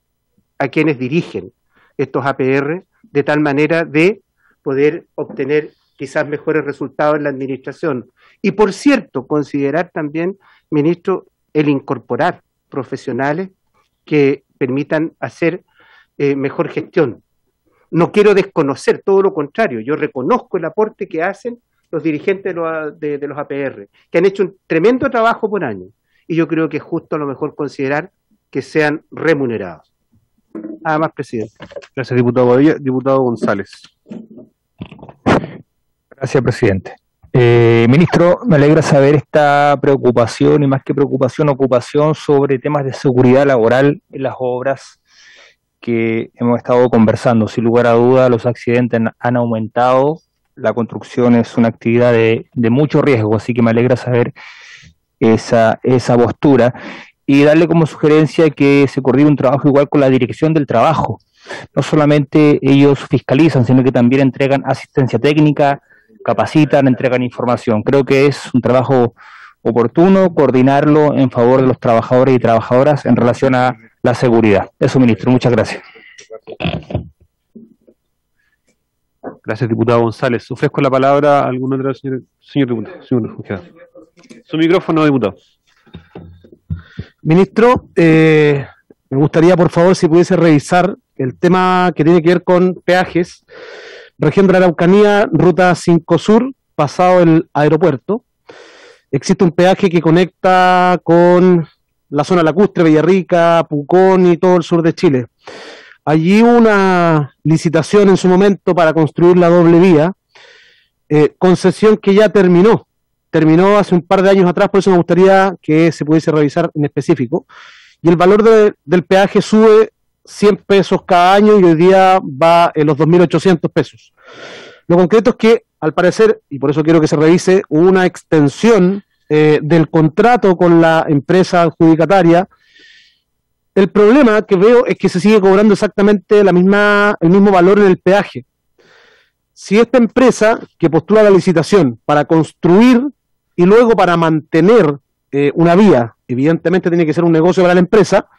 a quienes dirigen estos APR de tal manera de poder obtener quizás mejores resultados en la administración. Y por cierto, considerar también, ministro, el incorporar profesionales que permitan hacer eh, mejor gestión. No quiero desconocer, todo lo contrario, yo reconozco el aporte que hacen los dirigentes de los, de- de los APR, que han hecho un tremendo trabajo por año. Y yo creo que es justo a lo mejor considerar que sean remunerados. Nada más, presidente. Gracias, diputado. Diputado González. Gracias, presidente. Eh, ministro, me alegra saber esta preocupación y más que preocupación, ocupación sobre temas de seguridad laboral en las obras que hemos estado conversando. Sin lugar a duda, los accidentes han, aumentado. La construcción es una actividad de, de mucho riesgo, así que me alegra saber esa, esa postura y darle como sugerencia que se coordine un trabajo igual con la dirección del trabajo. No solamente ellos fiscalizan, sino que también entregan asistencia técnica, capacitan, entregan información. Creo que es un trabajo oportuno coordinarlo en favor de los trabajadores y trabajadoras en relación a la seguridad. Eso, ministro, muchas gracias. Gracias, diputado González. Ofrezco la palabra a algún otro señor, señor diputado. Señor. Su micrófono, diputado. Ministro, eh, me gustaría, por favor, si pudiese revisar el tema que tiene que ver con peajes. Región de la Araucanía, ruta 5 Sur, pasado el aeropuerto. Existe un peaje que conecta con la zona lacustre, Villarrica, Pucón y todo el sur de Chile. Allí una licitación en su momento para construir la doble vía, eh, concesión que ya terminó terminó hace un par de años atrás, por eso me gustaría que se pudiese revisar en específico. Y el valor de- del peaje sube 100 pesos cada año y hoy día va en los 2.800 pesos. Lo concreto es que, al parecer, y por eso quiero que se revise, una extensión eh, del contrato con la empresa adjudicataria. El problema que veo es que se sigue cobrando exactamente la misma, el mismo valor en el peaje si esta empresa que postula la licitación para construir y luego para mantener eh, una vía, evidentemente tiene que ser un negocio para la empresa,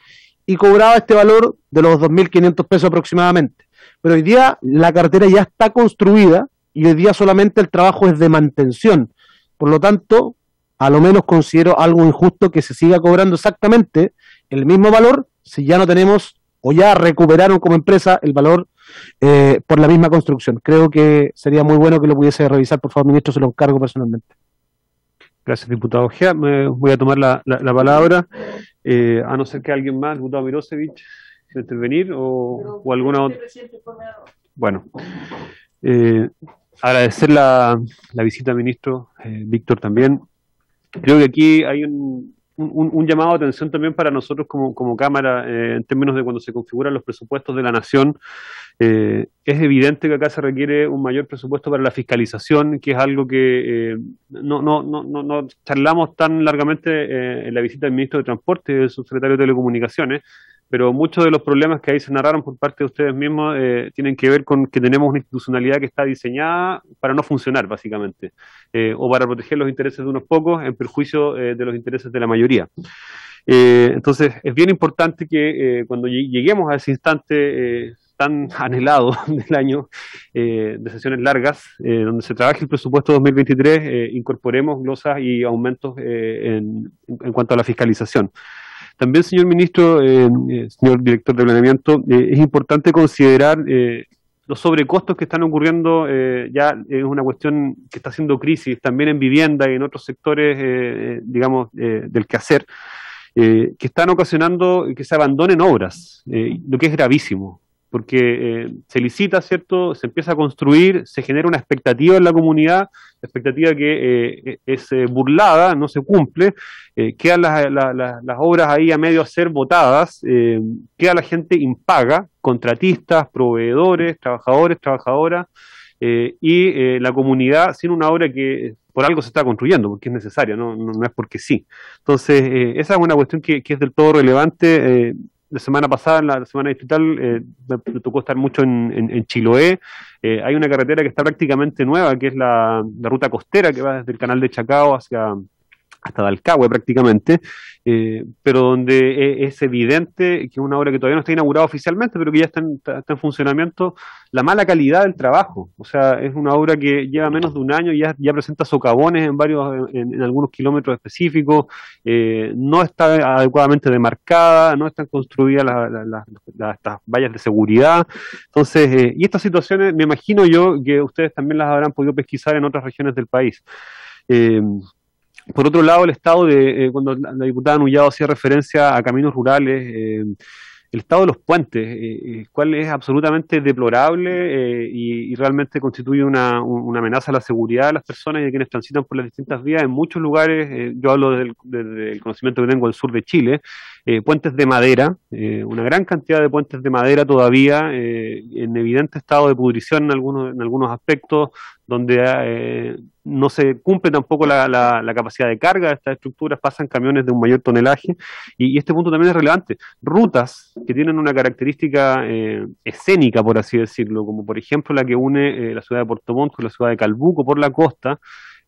y cobraba este valor de los 2.500 pesos aproximadamente. Pero hoy día la cartera ya está construida y hoy día solamente el trabajo es de mantención. Por lo tanto, a lo menos considero algo injusto que se siga cobrando exactamente el mismo valor si ya no tenemos o ya recuperaron como empresa el valor eh, por la misma construcción. Creo que sería muy bueno que lo pudiese revisar, por favor, ministro, se lo encargo personalmente. Gracias, diputado Ojea. Me voy a tomar la- la palabra, eh, a no ser que alguien más, diputado Mirosevich, quiera intervenir o, o alguna otra. Bueno, eh, agradecer la, la visita, ministro, eh, Víctor también. Creo que aquí hay un, un- llamado de atención también para nosotros como, como Cámara, eh, en términos de cuando se configuran los presupuestos de la Nación. Eh, es evidente que acá se requiere un mayor presupuesto para la fiscalización, que es algo que eh, no, no, no, no, no charlamos tan largamente eh, en la visita del ministro de Transporte y del subsecretario de Telecomunicaciones, pero muchos de los problemas que ahí se narraron por parte de ustedes mismos eh, tienen que ver con que tenemos una institucionalidad que está diseñada para no funcionar, básicamente, eh, o para proteger los intereses de unos pocos en perjuicio eh, de los intereses de la mayoría. Eh, entonces, es bien importante que cuando lleg- lleguemos a ese instante tan anhelado del año de sesiones largas, donde se trabaje el presupuesto 2023, eh, incorporemos glosas y aumentos en, en cuanto a la fiscalización. También, señor ministro, eh, eh, señor director de planeamiento, eh, es importante considerar eh, los sobrecostos que están ocurriendo, eh, ya es una cuestión que está haciendo crisis también en vivienda y en otros sectores, digamos, del quehacer, eh, que están ocasionando que se abandonen obras, lo que es gravísimo. Porque eh, se licita, ¿cierto? Se empieza a construir, se genera una expectativa en la comunidad, expectativa que eh, es eh, burlada, no se cumple, eh, quedan las, la- la- las obras ahí a medio hacer votadas, eh, queda la gente impaga, contratistas, proveedores, trabajadores, trabajadoras, y la comunidad sin una obra que por algo se está construyendo, porque es necesaria, no, no, no es porque sí. Entonces, esa es una cuestión que, que es del todo relevante. La semana pasada, en la semana distrital, eh, me, me tocó estar mucho en, en, en Chiloé. Eh, hay una carretera que está prácticamente nueva, que es la, la ruta costera que va desde el canal de Chacao hacia hasta Dalcahue prácticamente, eh, pero donde e- es evidente que es una obra que todavía no está inaugurada oficialmente, pero que ya está en, funcionamiento, la mala calidad del trabajo. O sea, es una obra que lleva menos de un año ya, ya presenta socavones en varios, en, en algunos kilómetros específicos, eh, no está adecuadamente demarcada, no están construidas las, vallas de seguridad. Entonces, eh, y estas situaciones, me imagino yo que ustedes también las habrán podido pesquisar en otras regiones del país. Eh, por otro lado, el estado de, eh, cuando la, diputada Nullado hacía referencia a caminos rurales, eh, el estado de los puentes, eh, eh, cuál es absolutamente deplorable eh, y, y realmente constituye una, un- una amenaza a la seguridad de las personas y de quienes transitan por las distintas vías en muchos lugares. eh, yo hablo del, desde el conocimiento que tengo del sur de Chile, eh, puentes de madera, eh, una gran cantidad de puentes de madera todavía eh, en evidente estado de pudrición en algunos, en algunos aspectos, donde no se cumple tampoco la, la- la capacidad de carga de estas estructuras, pasan camiones de un mayor tonelaje, y, y este punto también es relevante. Rutas que tienen una característica escénica, por así decirlo, como por ejemplo la que une la ciudad de Puerto Montt con la ciudad de Calbuco por la costa,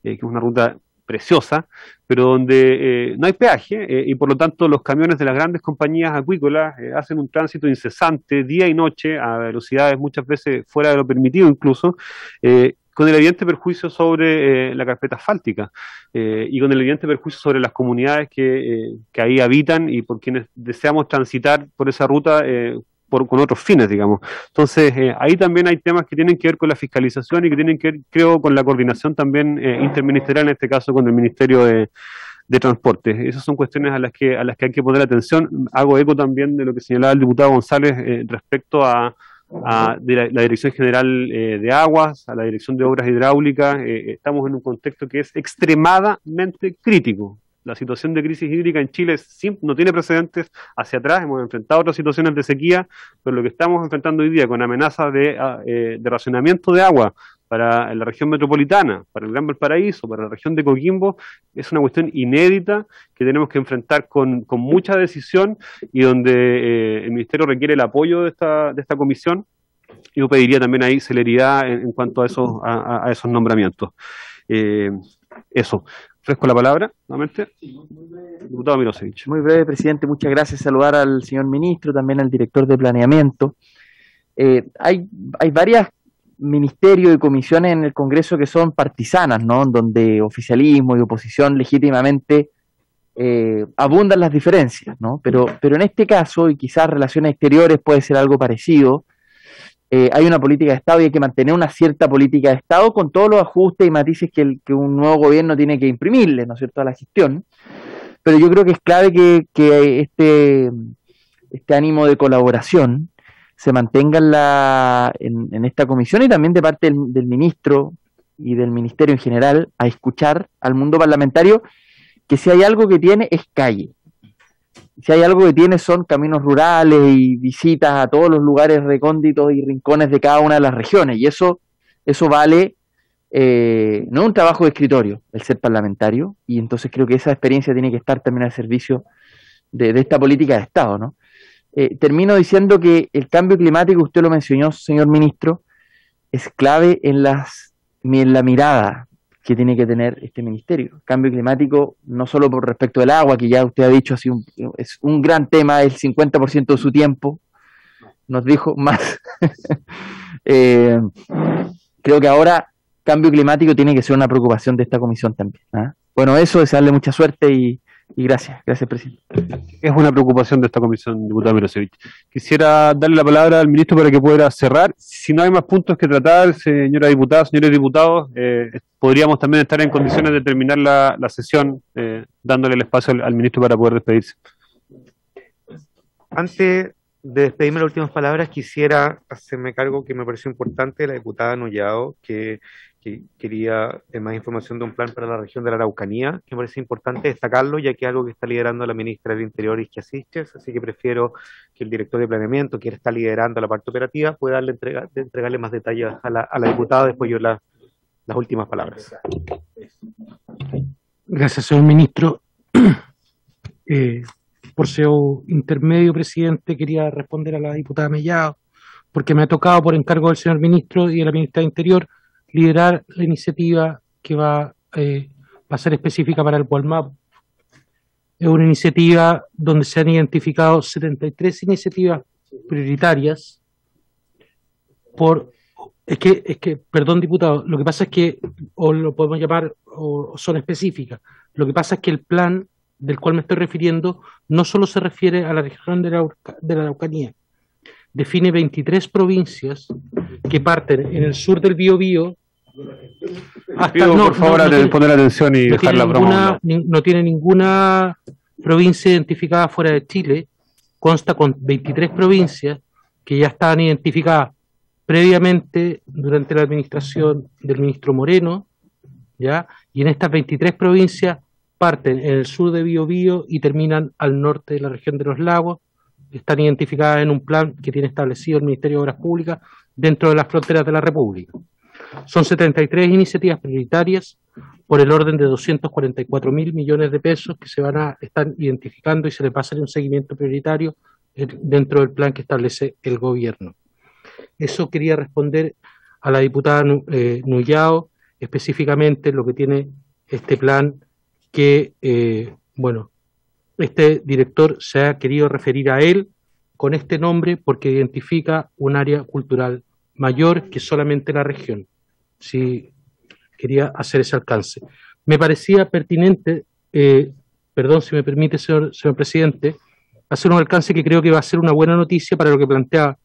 que es una ruta preciosa, pero donde eh, no hay peaje eh, y por lo tanto los camiones de las grandes compañías acuícolas eh, hacen un tránsito incesante día y noche a velocidades muchas veces fuera de lo permitido incluso, eh, con el evidente perjuicio sobre la carpeta asfáltica y con el evidente perjuicio sobre las comunidades que, que ahí habitan y por quienes deseamos transitar por esa ruta por, con otros fines, digamos. Entonces, eh, ahí también hay temas que tienen que ver con la fiscalización y que tienen que ver, creo, con la coordinación también eh, interministerial, en este caso con el Ministerio de, de Transporte. Esas son cuestiones a las que a las que hay que poner atención. Hago eco también de lo que señalaba el diputado González eh, respecto a, a de la, la Dirección General eh, de Aguas, a la Dirección de Obras Hidráulicas. Estamos en un contexto que es extremadamente crítico. La situación de crisis hídrica en Chile no tiene precedentes hacia atrás. Hemos enfrentado otras situaciones de sequía, pero lo que estamos enfrentando hoy día con amenazas de, ah, eh, de racionamiento de agua para la región metropolitana, para el Gran Valparaíso, para la región de Coquimbo, es una cuestión inédita que tenemos que enfrentar con, con mucha decisión y donde eh, el Ministerio requiere el apoyo de esta, de esta comisión. Yo pediría también ahí celeridad en, cuanto a esos, a esos nombramientos. Eh, eso. Ofrezco la palabra, nuevamente. Diputado Mirosevich. Muy breve, presidente. Muchas gracias. Saludar al señor ministro, también al director de planeamiento. Eh, hay, hay varias ministerios y comisiones en el Congreso que son partisanas, ¿no? Donde oficialismo y oposición legítimamente eh, abundan las diferencias, ¿no? Pero, pero en este caso, y quizás relaciones exteriores puede ser algo parecido, eh, hay una política de Estado y hay que mantener una cierta política de Estado con todos los ajustes y matices que, que un nuevo gobierno tiene que imprimirle, ¿no es cierto?, a la gestión. Pero yo creo que es clave que, este, este ánimo de colaboración se mantenga en, la, en, esta comisión y también de parte del ministro y del ministerio en general a escuchar al mundo parlamentario que si hay algo que tiene es calle. Si hay algo que tiene son caminos rurales y visitas a todos los lugares recónditos y rincones de cada una de las regiones. Y eso, eso vale, eh, no un trabajo de escritorio, el ser parlamentario. Y entonces creo que esa experiencia tiene que estar también al servicio de, de esta política de Estado, ¿no? Eh, termino diciendo que el cambio climático, usted lo mencionó, señor ministro, es clave en, las, en la mirada que tiene que tener este ministerio. Cambio climático, no solo por respecto del agua, que ya usted ha dicho, así un, es un gran tema, el 50% de su tiempo, nos dijo más. Eh, creo que ahora cambio climático tiene que ser una preocupación de esta comisión también. ¿ah? Bueno, eso, desearle mucha suerte y, y gracias, gracias, presidente. Es una preocupación de esta comisión, diputado Mirosevich. Quisiera darle la palabra al ministro para que pueda cerrar. Si no hay más puntos que tratar, señora diputada, señores diputados, eh, podríamos también estar en condiciones de terminar la, la sesión eh, dándole el espacio al, al ministro para poder despedirse. Antes de despedirme las últimas palabras, quisiera hacerme cargo que me pareció importante la diputada Nullado, que, que quería eh, más información de un plan para la región de la Araucanía, que me parece importante destacarlo, ya que es algo que está liderando la ministra del Interior, Isquia Siches, así que prefiero que el director de planeamiento, que está liderando la parte operativa, pueda darle entregarle más detalles a la, a la diputada, después yo la, las últimas palabras. Gracias, señor ministro. Eh, por ser intermedio, presidente, quería responder a la diputada Mellado, porque me ha tocado por encargo del señor ministro y de la ministra de Interior liderar la iniciativa que va, eh, va a ser específica para el Walmap. Es una iniciativa donde se han identificado 73 iniciativas prioritarias por es que, es que, perdón, diputado, lo que pasa es que, o lo podemos llamar, o son específicas, lo que pasa es que el plan del cual me estoy refiriendo no solo se refiere a la región de la, de la Araucanía, define 23 provincias que parten en el sur del Biobío hasta Pido, no, por favor no, no tiene, poner atención y no dejar la ninguna. No tiene ninguna provincia identificada fuera de Chile, consta con 23 provincias que ya estaban identificadas previamente durante la administración del ministro Moreno, ¿ya? Y en estas 23 provincias parten en el sur de Biobío y terminan al norte de la región de los lagos, están identificadas en un plan que tiene establecido el Ministerio de Obras Públicas dentro de las fronteras de la República. Son 73 iniciativas prioritarias por el orden de 244 mil millones de pesos que se van a estar identificando y se les va un seguimiento prioritario dentro del plan que establece el gobierno. Eso quería responder a la diputada eh, Nuyao, específicamente lo que tiene este plan que, eh, bueno, este director se ha querido referir a él con este nombre porque identifica un área cultural mayor que solamente la región. Si quería hacer ese alcance. Me parecía pertinente, eh, perdón si me permite, señor, señor presidente, hacer un alcance que creo que va a ser una buena noticia para lo que plantea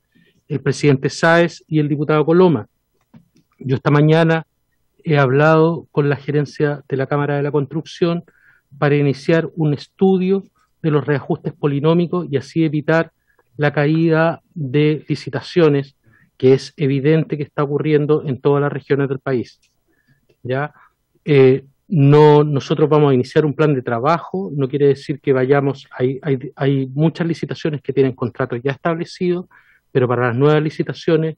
el presidente Sáez y el diputado Coloma. Yo esta mañana he hablado con la gerencia de la Cámara de la Construcción para iniciar un estudio de los reajustes polinómicos y así evitar la caída de licitaciones que es evidente que está ocurriendo en todas las regiones del país. ¿ya? Eh, no, nosotros vamos a iniciar un plan de trabajo, no quiere decir que vayamos, hay, hay, hay muchas licitaciones que tienen contratos ya establecidos, pero para las nuevas licitaciones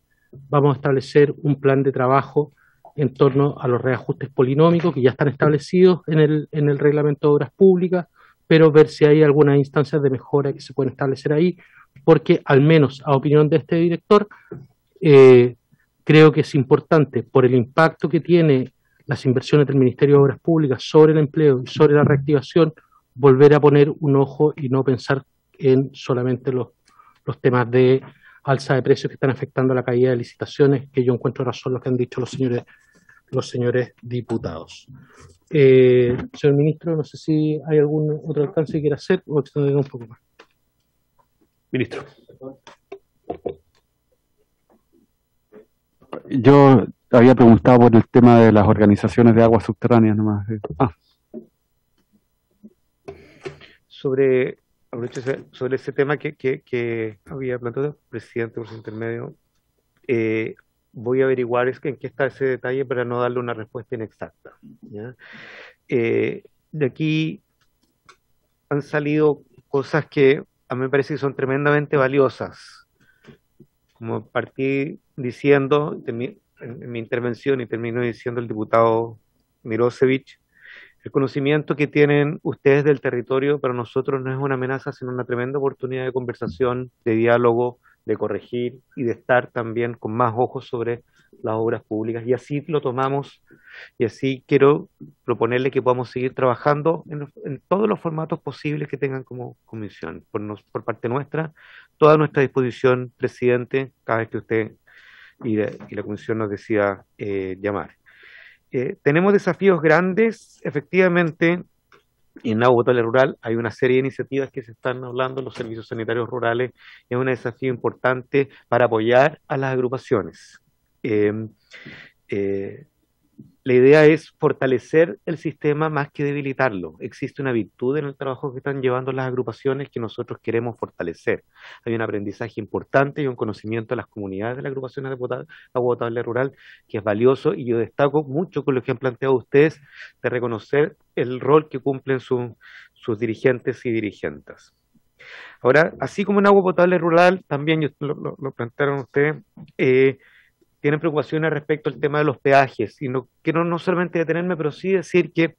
vamos a establecer un plan de trabajo en torno a los reajustes polinómicos que ya están establecidos en el, en el reglamento de obras públicas, pero ver si hay algunas instancias de mejora que se pueden establecer ahí, porque al menos a opinión de este director, eh, creo que es importante por el impacto que tiene las inversiones del Ministerio de Obras Públicas sobre el empleo y sobre la reactivación, volver a poner un ojo y no pensar en solamente los, los temas de alza de precios que están afectando la caída de licitaciones, que yo encuentro razón lo que han dicho los señores, los señores diputados. Eh, señor ministro, no sé si hay algún otro alcance que quiera hacer o extender un poco más. Ministro. Yo había preguntado por el tema de las organizaciones de aguas subterráneas nomás. Ah. Sobre sobre ese tema que, que, que había planteado el presidente por su intermedio, eh, voy a averiguar es que en qué está ese detalle para no darle una respuesta inexacta. Eh, de aquí han salido cosas que a mí me parece que son tremendamente valiosas. Como partí diciendo en mi, en intervención y termino diciendo el diputado Mirosevic, el conocimiento que tienen ustedes del territorio para nosotros no es una amenaza, sino una tremenda oportunidad de conversación, de diálogo, de corregir y de estar también con más ojos sobre las obras públicas. Y así lo tomamos y así quiero proponerle que podamos seguir trabajando en, todos los formatos posibles que tengan como comisión. Por, por parte nuestra, toda nuestra disposición, presidente, cada vez que usted y, la comisión nos decida eh, llamar. Eh, tenemos desafíos grandes, efectivamente, en Agua Potable Rural hay una serie de iniciativas que se están hablando, los servicios sanitarios rurales es un desafío importante para apoyar a las agrupaciones. Em, eh, la idea es fortalecer el sistema más que debilitarlo. Existe una virtud en el trabajo que están llevando las agrupaciones que nosotros queremos fortalecer. Hay un aprendizaje importante y un conocimiento de las comunidades de las agrupaciones de agua potable rural que es valioso y yo destaco mucho con lo que han planteado ustedes de reconocer el rol que cumplen su- sus dirigentes y dirigentes. Ahora, así como en agua potable rural, también lo- lo plantearon ustedes, eh, tienen preocupaciones respecto al tema de los peajes. Y no quiero no solamente detenerme, pero sí decir que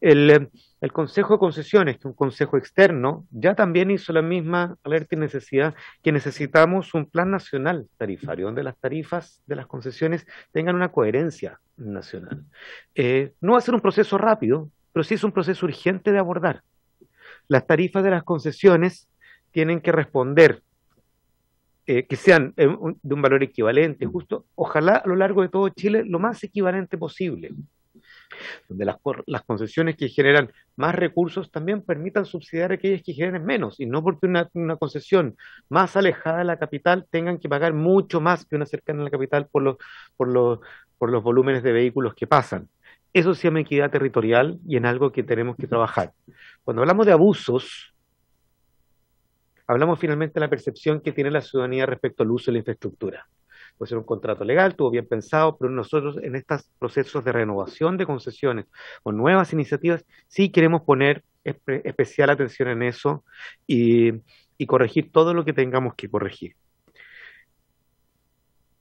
el, Consejo de Concesiones, que es un consejo externo, ya también hizo la misma alerta y necesidad que necesitamos un plan nacional tarifario, donde las tarifas de las concesiones tengan una coherencia nacional. Eh, no va a ser un proceso rápido, pero sí es un proceso urgente de abordar. Las tarifas de las concesiones tienen que responder eh, que sean eh, un- de un valor equivalente, justo, ojalá a lo largo de todo Chile lo más equivalente posible, donde las, las concesiones que generan más recursos también permitan subsidiar aquellas que generen menos, y no porque una, una concesión más alejada de la capital tengan que pagar mucho más que una cercana a la capital por los, por los, por los volúmenes de vehículos que pasan. Eso se llama equidad territorial y en algo que tenemos que trabajar. Cuando hablamos de abusos, hablamos finalmente de la percepción que tiene la ciudadanía respecto al uso de la infraestructura. Puede ser un contrato legal, estuvo bien pensado, pero nosotros en estos procesos de renovación de concesiones o nuevas iniciativas sí queremos poner espe- especial atención en eso y corregir todo lo que tengamos que corregir.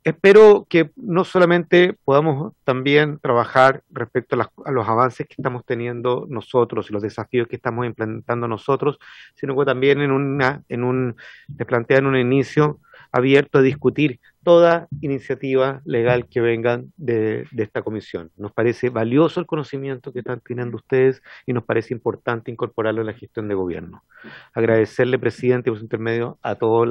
Espero que no solamente podamos también trabajar respecto a, las- a los avances que estamos teniendo nosotros y los desafíos que estamos implementando nosotros, sino que también en una, en un, te plantea en un inicio abierto a discutir toda iniciativa legal que vengan de, esta comisión. Nos parece valioso el conocimiento que están teniendo ustedes y nos parece importante incorporarlo en la gestión de gobierno. Agradecerle, presidente, por su intermedio, a todos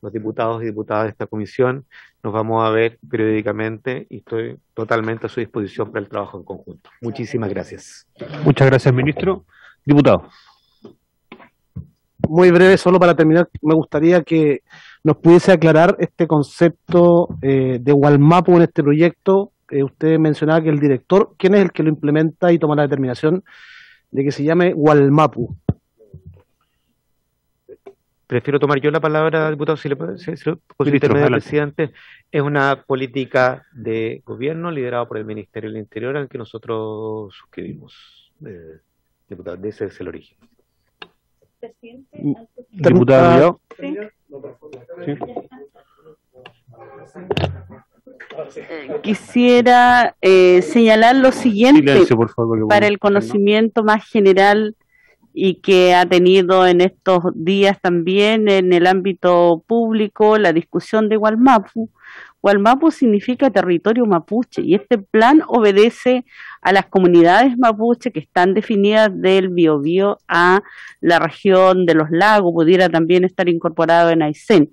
los diputados y diputadas de esta comisión. Nos vamos a ver periódicamente y estoy totalmente a su disposición para el trabajo en conjunto. Muchísimas gracias. Muchas gracias, ministro. Diputado. Muy breve, solo para terminar, me gustaría que nos pudiese aclarar este concepto eh, de Walmapu en este proyecto. Eh, usted mencionaba que el director, ¿quién es el que lo implementa y toma la determinación de que se llame Walmapu? Prefiero tomar yo la palabra, diputado, si le puede- si- si- presidente. Es una política de gobierno liderada por el Ministerio del Interior al que nosotros suscribimos. Eh, diputado, de ese es el origen. Diputado Sí. Sí. Quisiera eh, señalar lo siguiente Silencio, por favor. que para el conocimiento más general y que ha tenido en estos días también en el ámbito público la discusión de Gualmapu. Gualmapu significa territorio mapuche y este plan obedece a las comunidades mapuche que están definidas del Biobío a la región de los lagos, pudiera también estar incorporado en Aysén.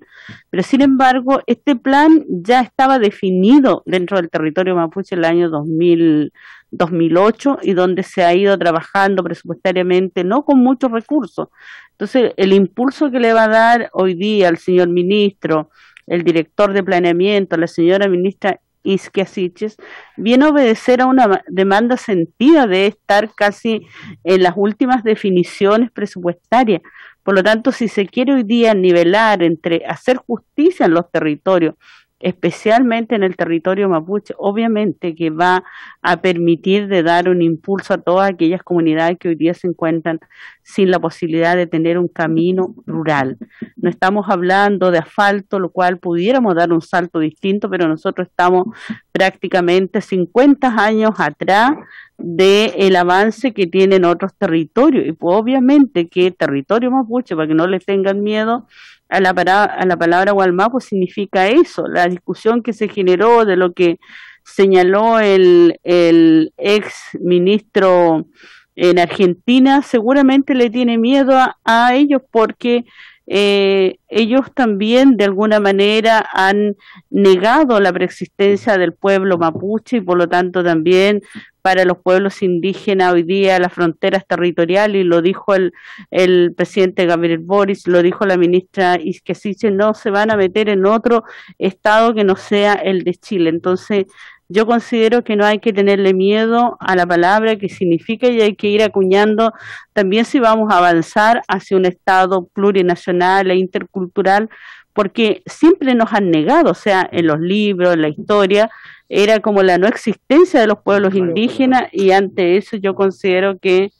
Pero sin embargo, este plan ya estaba definido dentro del territorio mapuche en el año 2000, 2008 y donde se ha ido trabajando presupuestariamente, no con muchos recursos. Entonces, el impulso que le va a dar hoy día el señor ministro, el director de planeamiento, la señora ministra Isquia Siches, viene a obedecer a una ma- demanda sentida de estar casi en las últimas definiciones presupuestarias. Por lo tanto, si se quiere hoy día nivelar entre hacer justicia en los territorios, especialmente en el territorio mapuche, obviamente que va a permitir de dar un impulso a todas aquellas comunidades que hoy día se encuentran sin la posibilidad de tener un camino rural. No estamos hablando de asfalto, lo cual pudiéramos dar un salto distinto, pero nosotros estamos prácticamente 50 años atrás de el avance que tienen otros territorios. Y pues obviamente que territorio mapuche para que no le tengan miedo a la, para- a la palabra Gualmapu significa eso, la discusión que se generó de lo que señaló el, el ex ministro en Argentina, seguramente le tiene miedo a, a ellos porque eh, ellos también de alguna manera han negado la preexistencia del pueblo mapuche y por lo tanto también para los pueblos indígenas hoy día las fronteras territoriales y lo dijo el, el presidente Gabriel Boris, lo dijo la ministra Isquesiche, no se van a meter en otro estado que no sea el de Chile. Entonces, yo considero que no hay que tenerle miedo a la palabra que significa y hay que ir acuñando también si vamos a avanzar hacia un Estado plurinacional e intercultural, porque siempre nos han negado, o sea, en los libros, en la historia, era como la no existencia de los pueblos indígenas y ante eso yo considero que,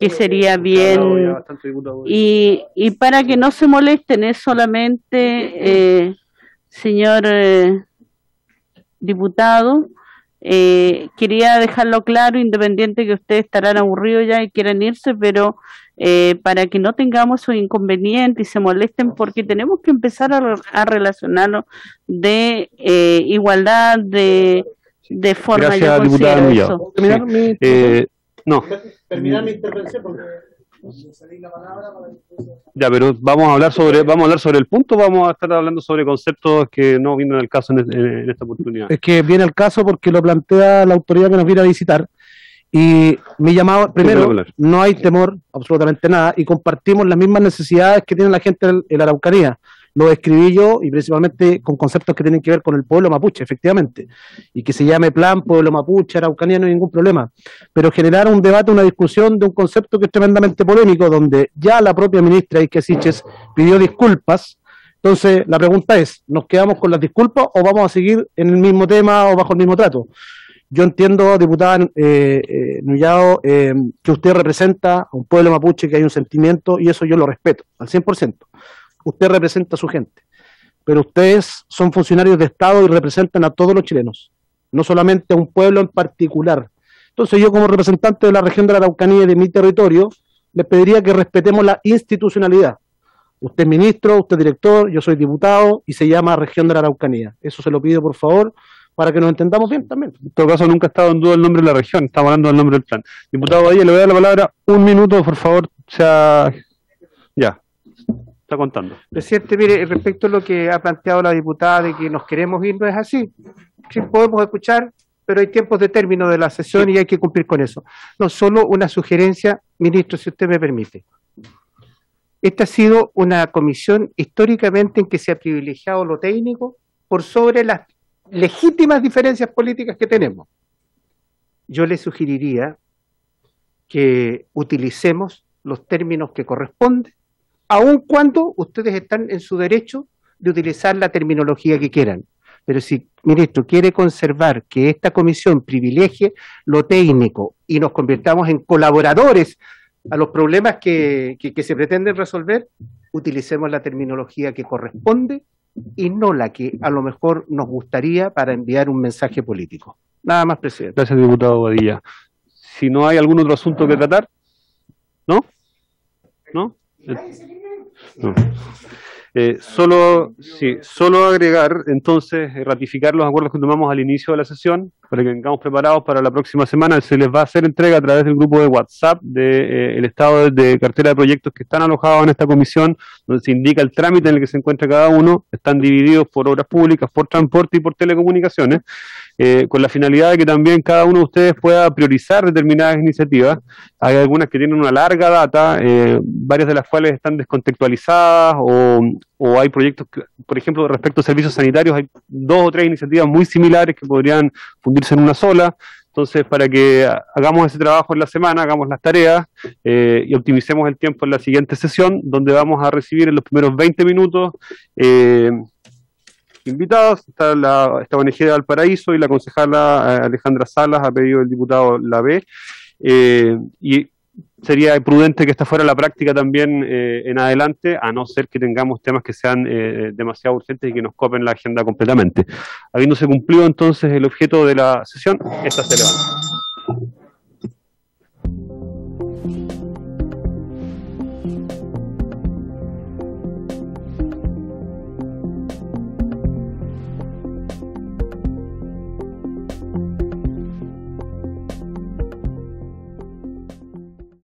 que sería bien y, y para que no se molesten es solamente eh, señor eh, diputado eh, quería dejarlo claro independiente que ustedes estarán aburridos ya y quieran irse pero eh, para que no tengamos esos inconvenientes y se molesten porque tenemos que empezar a, a relacionarnos de eh, igualdad de, de forma Gracias, yo diputada eso. Terminar mi- Eh, no, Terminar mi intervención porque ya, pero vamos a hablar sobre, vamos a hablar sobre el punto, o vamos a estar hablando sobre conceptos que no vienen al caso en, en- en esta oportunidad. es que viene el caso porque lo plantea la autoridad que nos viene a visitar. Y mi llamado, primero, no hay temor, absolutamente nada, y compartimos las mismas necesidades que tiene la gente en en la Araucanía. Lo escribí yo y principalmente con conceptos que tienen que ver con el pueblo mapuche, efectivamente. Y que se llame plan pueblo mapuche, Araucanía, no hay ningún problema. Pero generar un debate, una discusión de un concepto que es tremendamente polémico, donde ya la propia ministra Ike Siches pidió disculpas. Entonces, la pregunta es, ¿nos quedamos con las disculpas o vamos a seguir en el mismo tema o bajo el mismo trato? Yo entiendo, diputada eh, eh, Nullado, eh, que usted representa a un pueblo mapuche que hay un sentimiento y eso yo lo respeto al 100%. Usted representa a su gente, pero ustedes son funcionarios de Estado y representan a todos los chilenos, no solamente a un pueblo en particular. Entonces yo como representante de la región de la Araucanía y de mi territorio, les pediría que respetemos la institucionalidad. Usted es ministro, usted es director, yo soy diputado y se llama región de la Araucanía. Eso se lo pido por favor para que nos entendamos bien también. En todo caso, nunca ha estado en duda el nombre de la región, estamos hablando del nombre del plan. Diputado Badilla, le voy a dar la palabra un minuto, por favor, sea... Ya, está contando. Presidente, mire, respecto a lo que ha planteado la diputada de que nos queremos ir, no es así. Sí podemos escuchar, pero hay tiempos de término de la sesión y hay que cumplir con eso. No, solo una sugerencia, ministro, si usted me permite. Esta ha sido una comisión históricamente en que se ha privilegiado lo técnico por sobre las legítimas diferencias políticas que tenemos. Yo le sugeriría que utilicemos los términos que corresponden aun cuando ustedes están en su derecho de utilizar la terminología que quieran. Pero si, ministro, quiere conservar que esta comisión privilegie lo técnico y nos convirtamos en colaboradores a los problemas que, se pretenden resolver, utilicemos la terminología que corresponde y no la que a lo mejor nos gustaría para enviar un mensaje político. Nada más, presidente. Gracias, diputado Badilla. Si no hay algún otro asunto que tratar, ¿no? ¿No? No. Eh, solo, sí, solo agregar, entonces, ratificar los acuerdos que tomamos al inicio de la sesión, para que vengamos preparados para la próxima semana. Se les va a hacer entrega a través del grupo de WhatsApp del estado de cartera de proyectos que están alojados en esta comisión, donde se indica el trámite en el que se encuentra cada uno. Están divididos por obras públicas, por transporte y por telecomunicaciones, eh, con la finalidad de que también cada uno de ustedes pueda priorizar determinadas iniciativas. Hay algunas que tienen una larga data, eh, varias de las cuales están descontextualizadas o, o hay proyectos, que, por ejemplo, respecto a servicios sanitarios, hay dos o tres iniciativas muy similares que podrían fundirse en una sola. Entonces, para que ha- hagamos ese trabajo en la semana, hagamos las tareas eh, y optimicemos el tiempo en la siguiente sesión, donde vamos a recibir en los primeros 20 minutos eh, invitados. Está la esta ONG de Valparaíso y la concejala eh, Alejandra Salas a pedido del diputado Lavé. Eh, y sería prudente que esta fuera la práctica también eh, en adelante, a no ser que tengamos temas que sean eh, demasiado urgentes y que nos copen la agenda completamente. Habiéndose cumplido entonces el objeto de la sesión, esta se levanta.